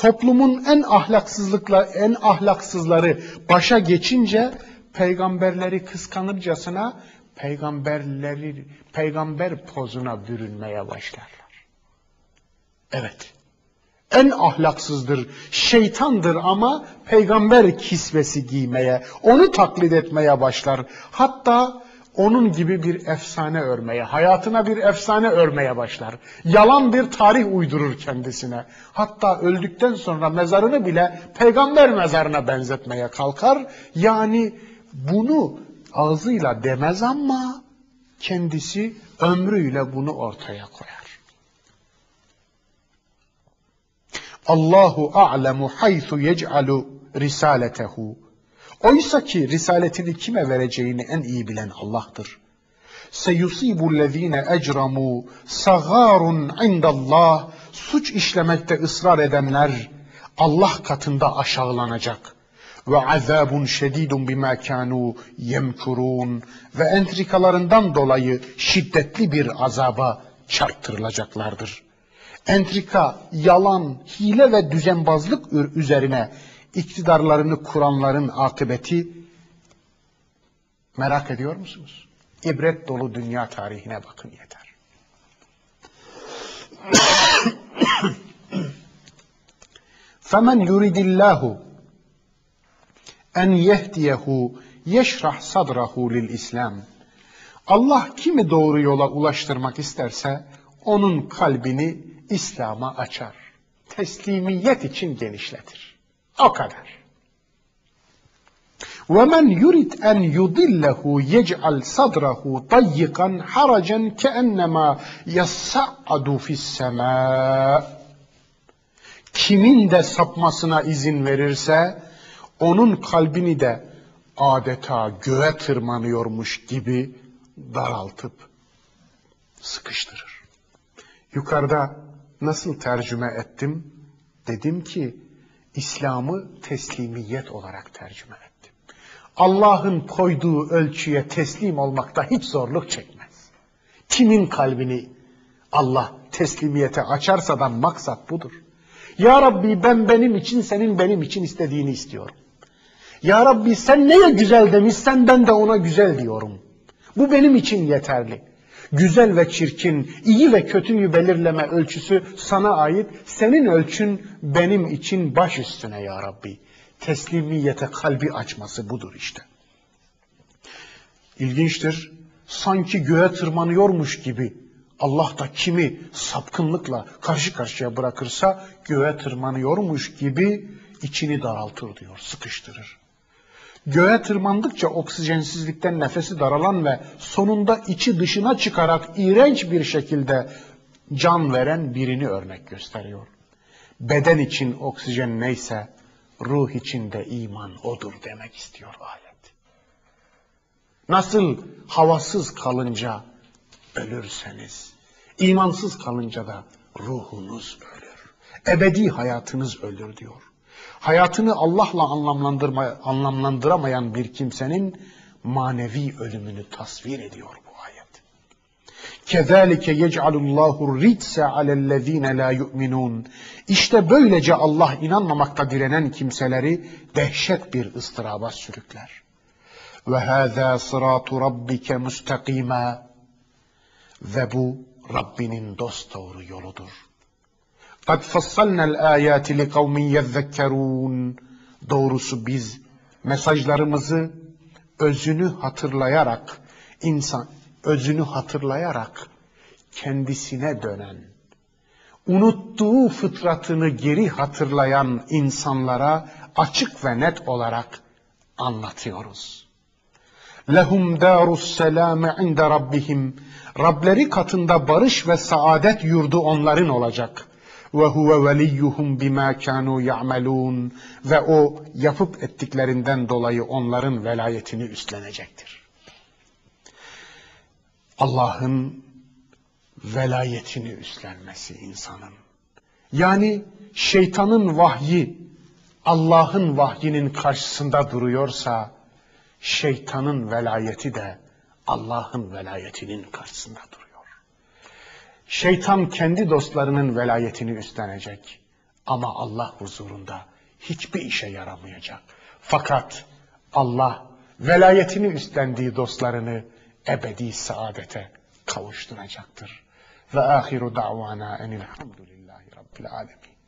Toplumun en ahlaksızlıkla en ahlaksızları başa geçince peygamberleri kıskanırcasına peygamberleri peygamber pozuna bürünmeye başlarlar. Evet en ahlaksızdır, şeytandır ama peygamber kisvesi giymeye, onu taklit etmeye başlar. Hatta onun gibi bir efsane örmeye, hayatına bir efsane örmeye başlar. Yalan bir tarih uydurur kendisine. Hatta öldükten sonra mezarını bile peygamber mezarına benzetmeye kalkar. Yani bunu ağzıyla demez ama kendisi ömrüyle bunu ortaya koyar. Allahu a'lemu haythu yec'alu risaletehu. Oysa ki risaletini kime vereceğini en iyi bilen Allah'tır. Seyusibu lezine ecramu sagarun indallah. Suç işlemekte ısrar edenler Allah katında aşağılanacak. Ve azabun şedidun bima kanu yemkurun. Ve entrikalarından dolayı şiddetli bir azaba çarptırılacaklardır entrika, yalan, hile ve düzenbazlık üzerine iktidarlarını kuranların akıbeti merak ediyor musunuz? İbret dolu dünya tarihine bakın yeter. فَمَنْ يُرِدِ اللّٰهُ en yehdiyehu yeşrah sadrahu lil İslam. Allah kimi doğru yola ulaştırmak isterse onun kalbini İslam'a açar. Teslimiyet için genişletir. O kadar. وَمَنْ يُرِدْ أَنْ يُضِلَّهُ يَجْعَلْ صَدْرَهُ طَيِّقًا حَرَجًا كَأَنَّمَا يَسَّعَّدُ فِي السَّمَاءِ Kimin de sapmasına izin verirse, onun kalbini de adeta göğe tırmanıyormuş gibi daraltıp sıkıştırır. Yukarıda nasıl tercüme ettim? Dedim ki İslam'ı teslimiyet olarak tercüme ettim. Allah'ın koyduğu ölçüye teslim olmakta hiç zorluk çekmez. Kimin kalbini Allah teslimiyete açarsa da maksat budur. Ya Rabbi ben benim için senin benim için istediğini istiyorum. Ya Rabbi sen neye güzel demişsen ben de ona güzel diyorum. Bu benim için yeterli güzel ve çirkin, iyi ve kötüyü belirleme ölçüsü sana ait. Senin ölçün benim için baş üstüne ya Rabbi. Teslimiyete kalbi açması budur işte. İlginçtir. Sanki göğe tırmanıyormuş gibi Allah da kimi sapkınlıkla karşı karşıya bırakırsa göğe tırmanıyormuş gibi içini daraltır diyor, sıkıştırır. Göğe tırmandıkça oksijensizlikten nefesi daralan ve sonunda içi dışına çıkarak iğrenç bir şekilde can veren birini örnek gösteriyor. Beden için oksijen neyse ruh için de iman odur demek istiyor ayet. Nasıl havasız kalınca ölürseniz, imansız kalınca da ruhunuz ölür. Ebedi hayatınız ölür diyor. Hayatını Allah'la anlamlandırma, anlamlandıramayan bir kimsenin manevi ölümünü tasvir ediyor bu. Kezalike yec'alullahu ritse alellezine la yu'minun. İşte böylece Allah inanmamakta direnen kimseleri dehşet bir ıstıraba sürükler. Ve hâzâ sırâtu rabbike mustakîmâ. Ve bu Rabbinin dost doğru yoludur. Kad fassalna'l ayati li kavmin. Doğrusu biz mesajlarımızı özünü hatırlayarak insan özünü hatırlayarak kendisine dönen, unuttuğu fıtratını geri hatırlayan insanlara açık ve net olarak anlatıyoruz. Lehum darus selame inde rabbihim. Rableri katında barış ve saadet yurdu onların olacak. Ve huve veliyyuhum bima kanu ya'melun ve o yapıp ettiklerinden dolayı onların velayetini üstlenecektir. Allah'ın velayetini üstlenmesi insanın. Yani şeytanın vahyi Allah'ın vahyinin karşısında duruyorsa şeytanın velayeti de Allah'ın velayetinin karşısında duruyor. Şeytan kendi dostlarının velayetini üstlenecek ama Allah huzurunda hiçbir işe yaramayacak. Fakat Allah velayetini üstlendiği dostlarını ebedi saadete kavuşturacaktır. Ve ahiru da'vana enilhamdülillahi rabbil alemin.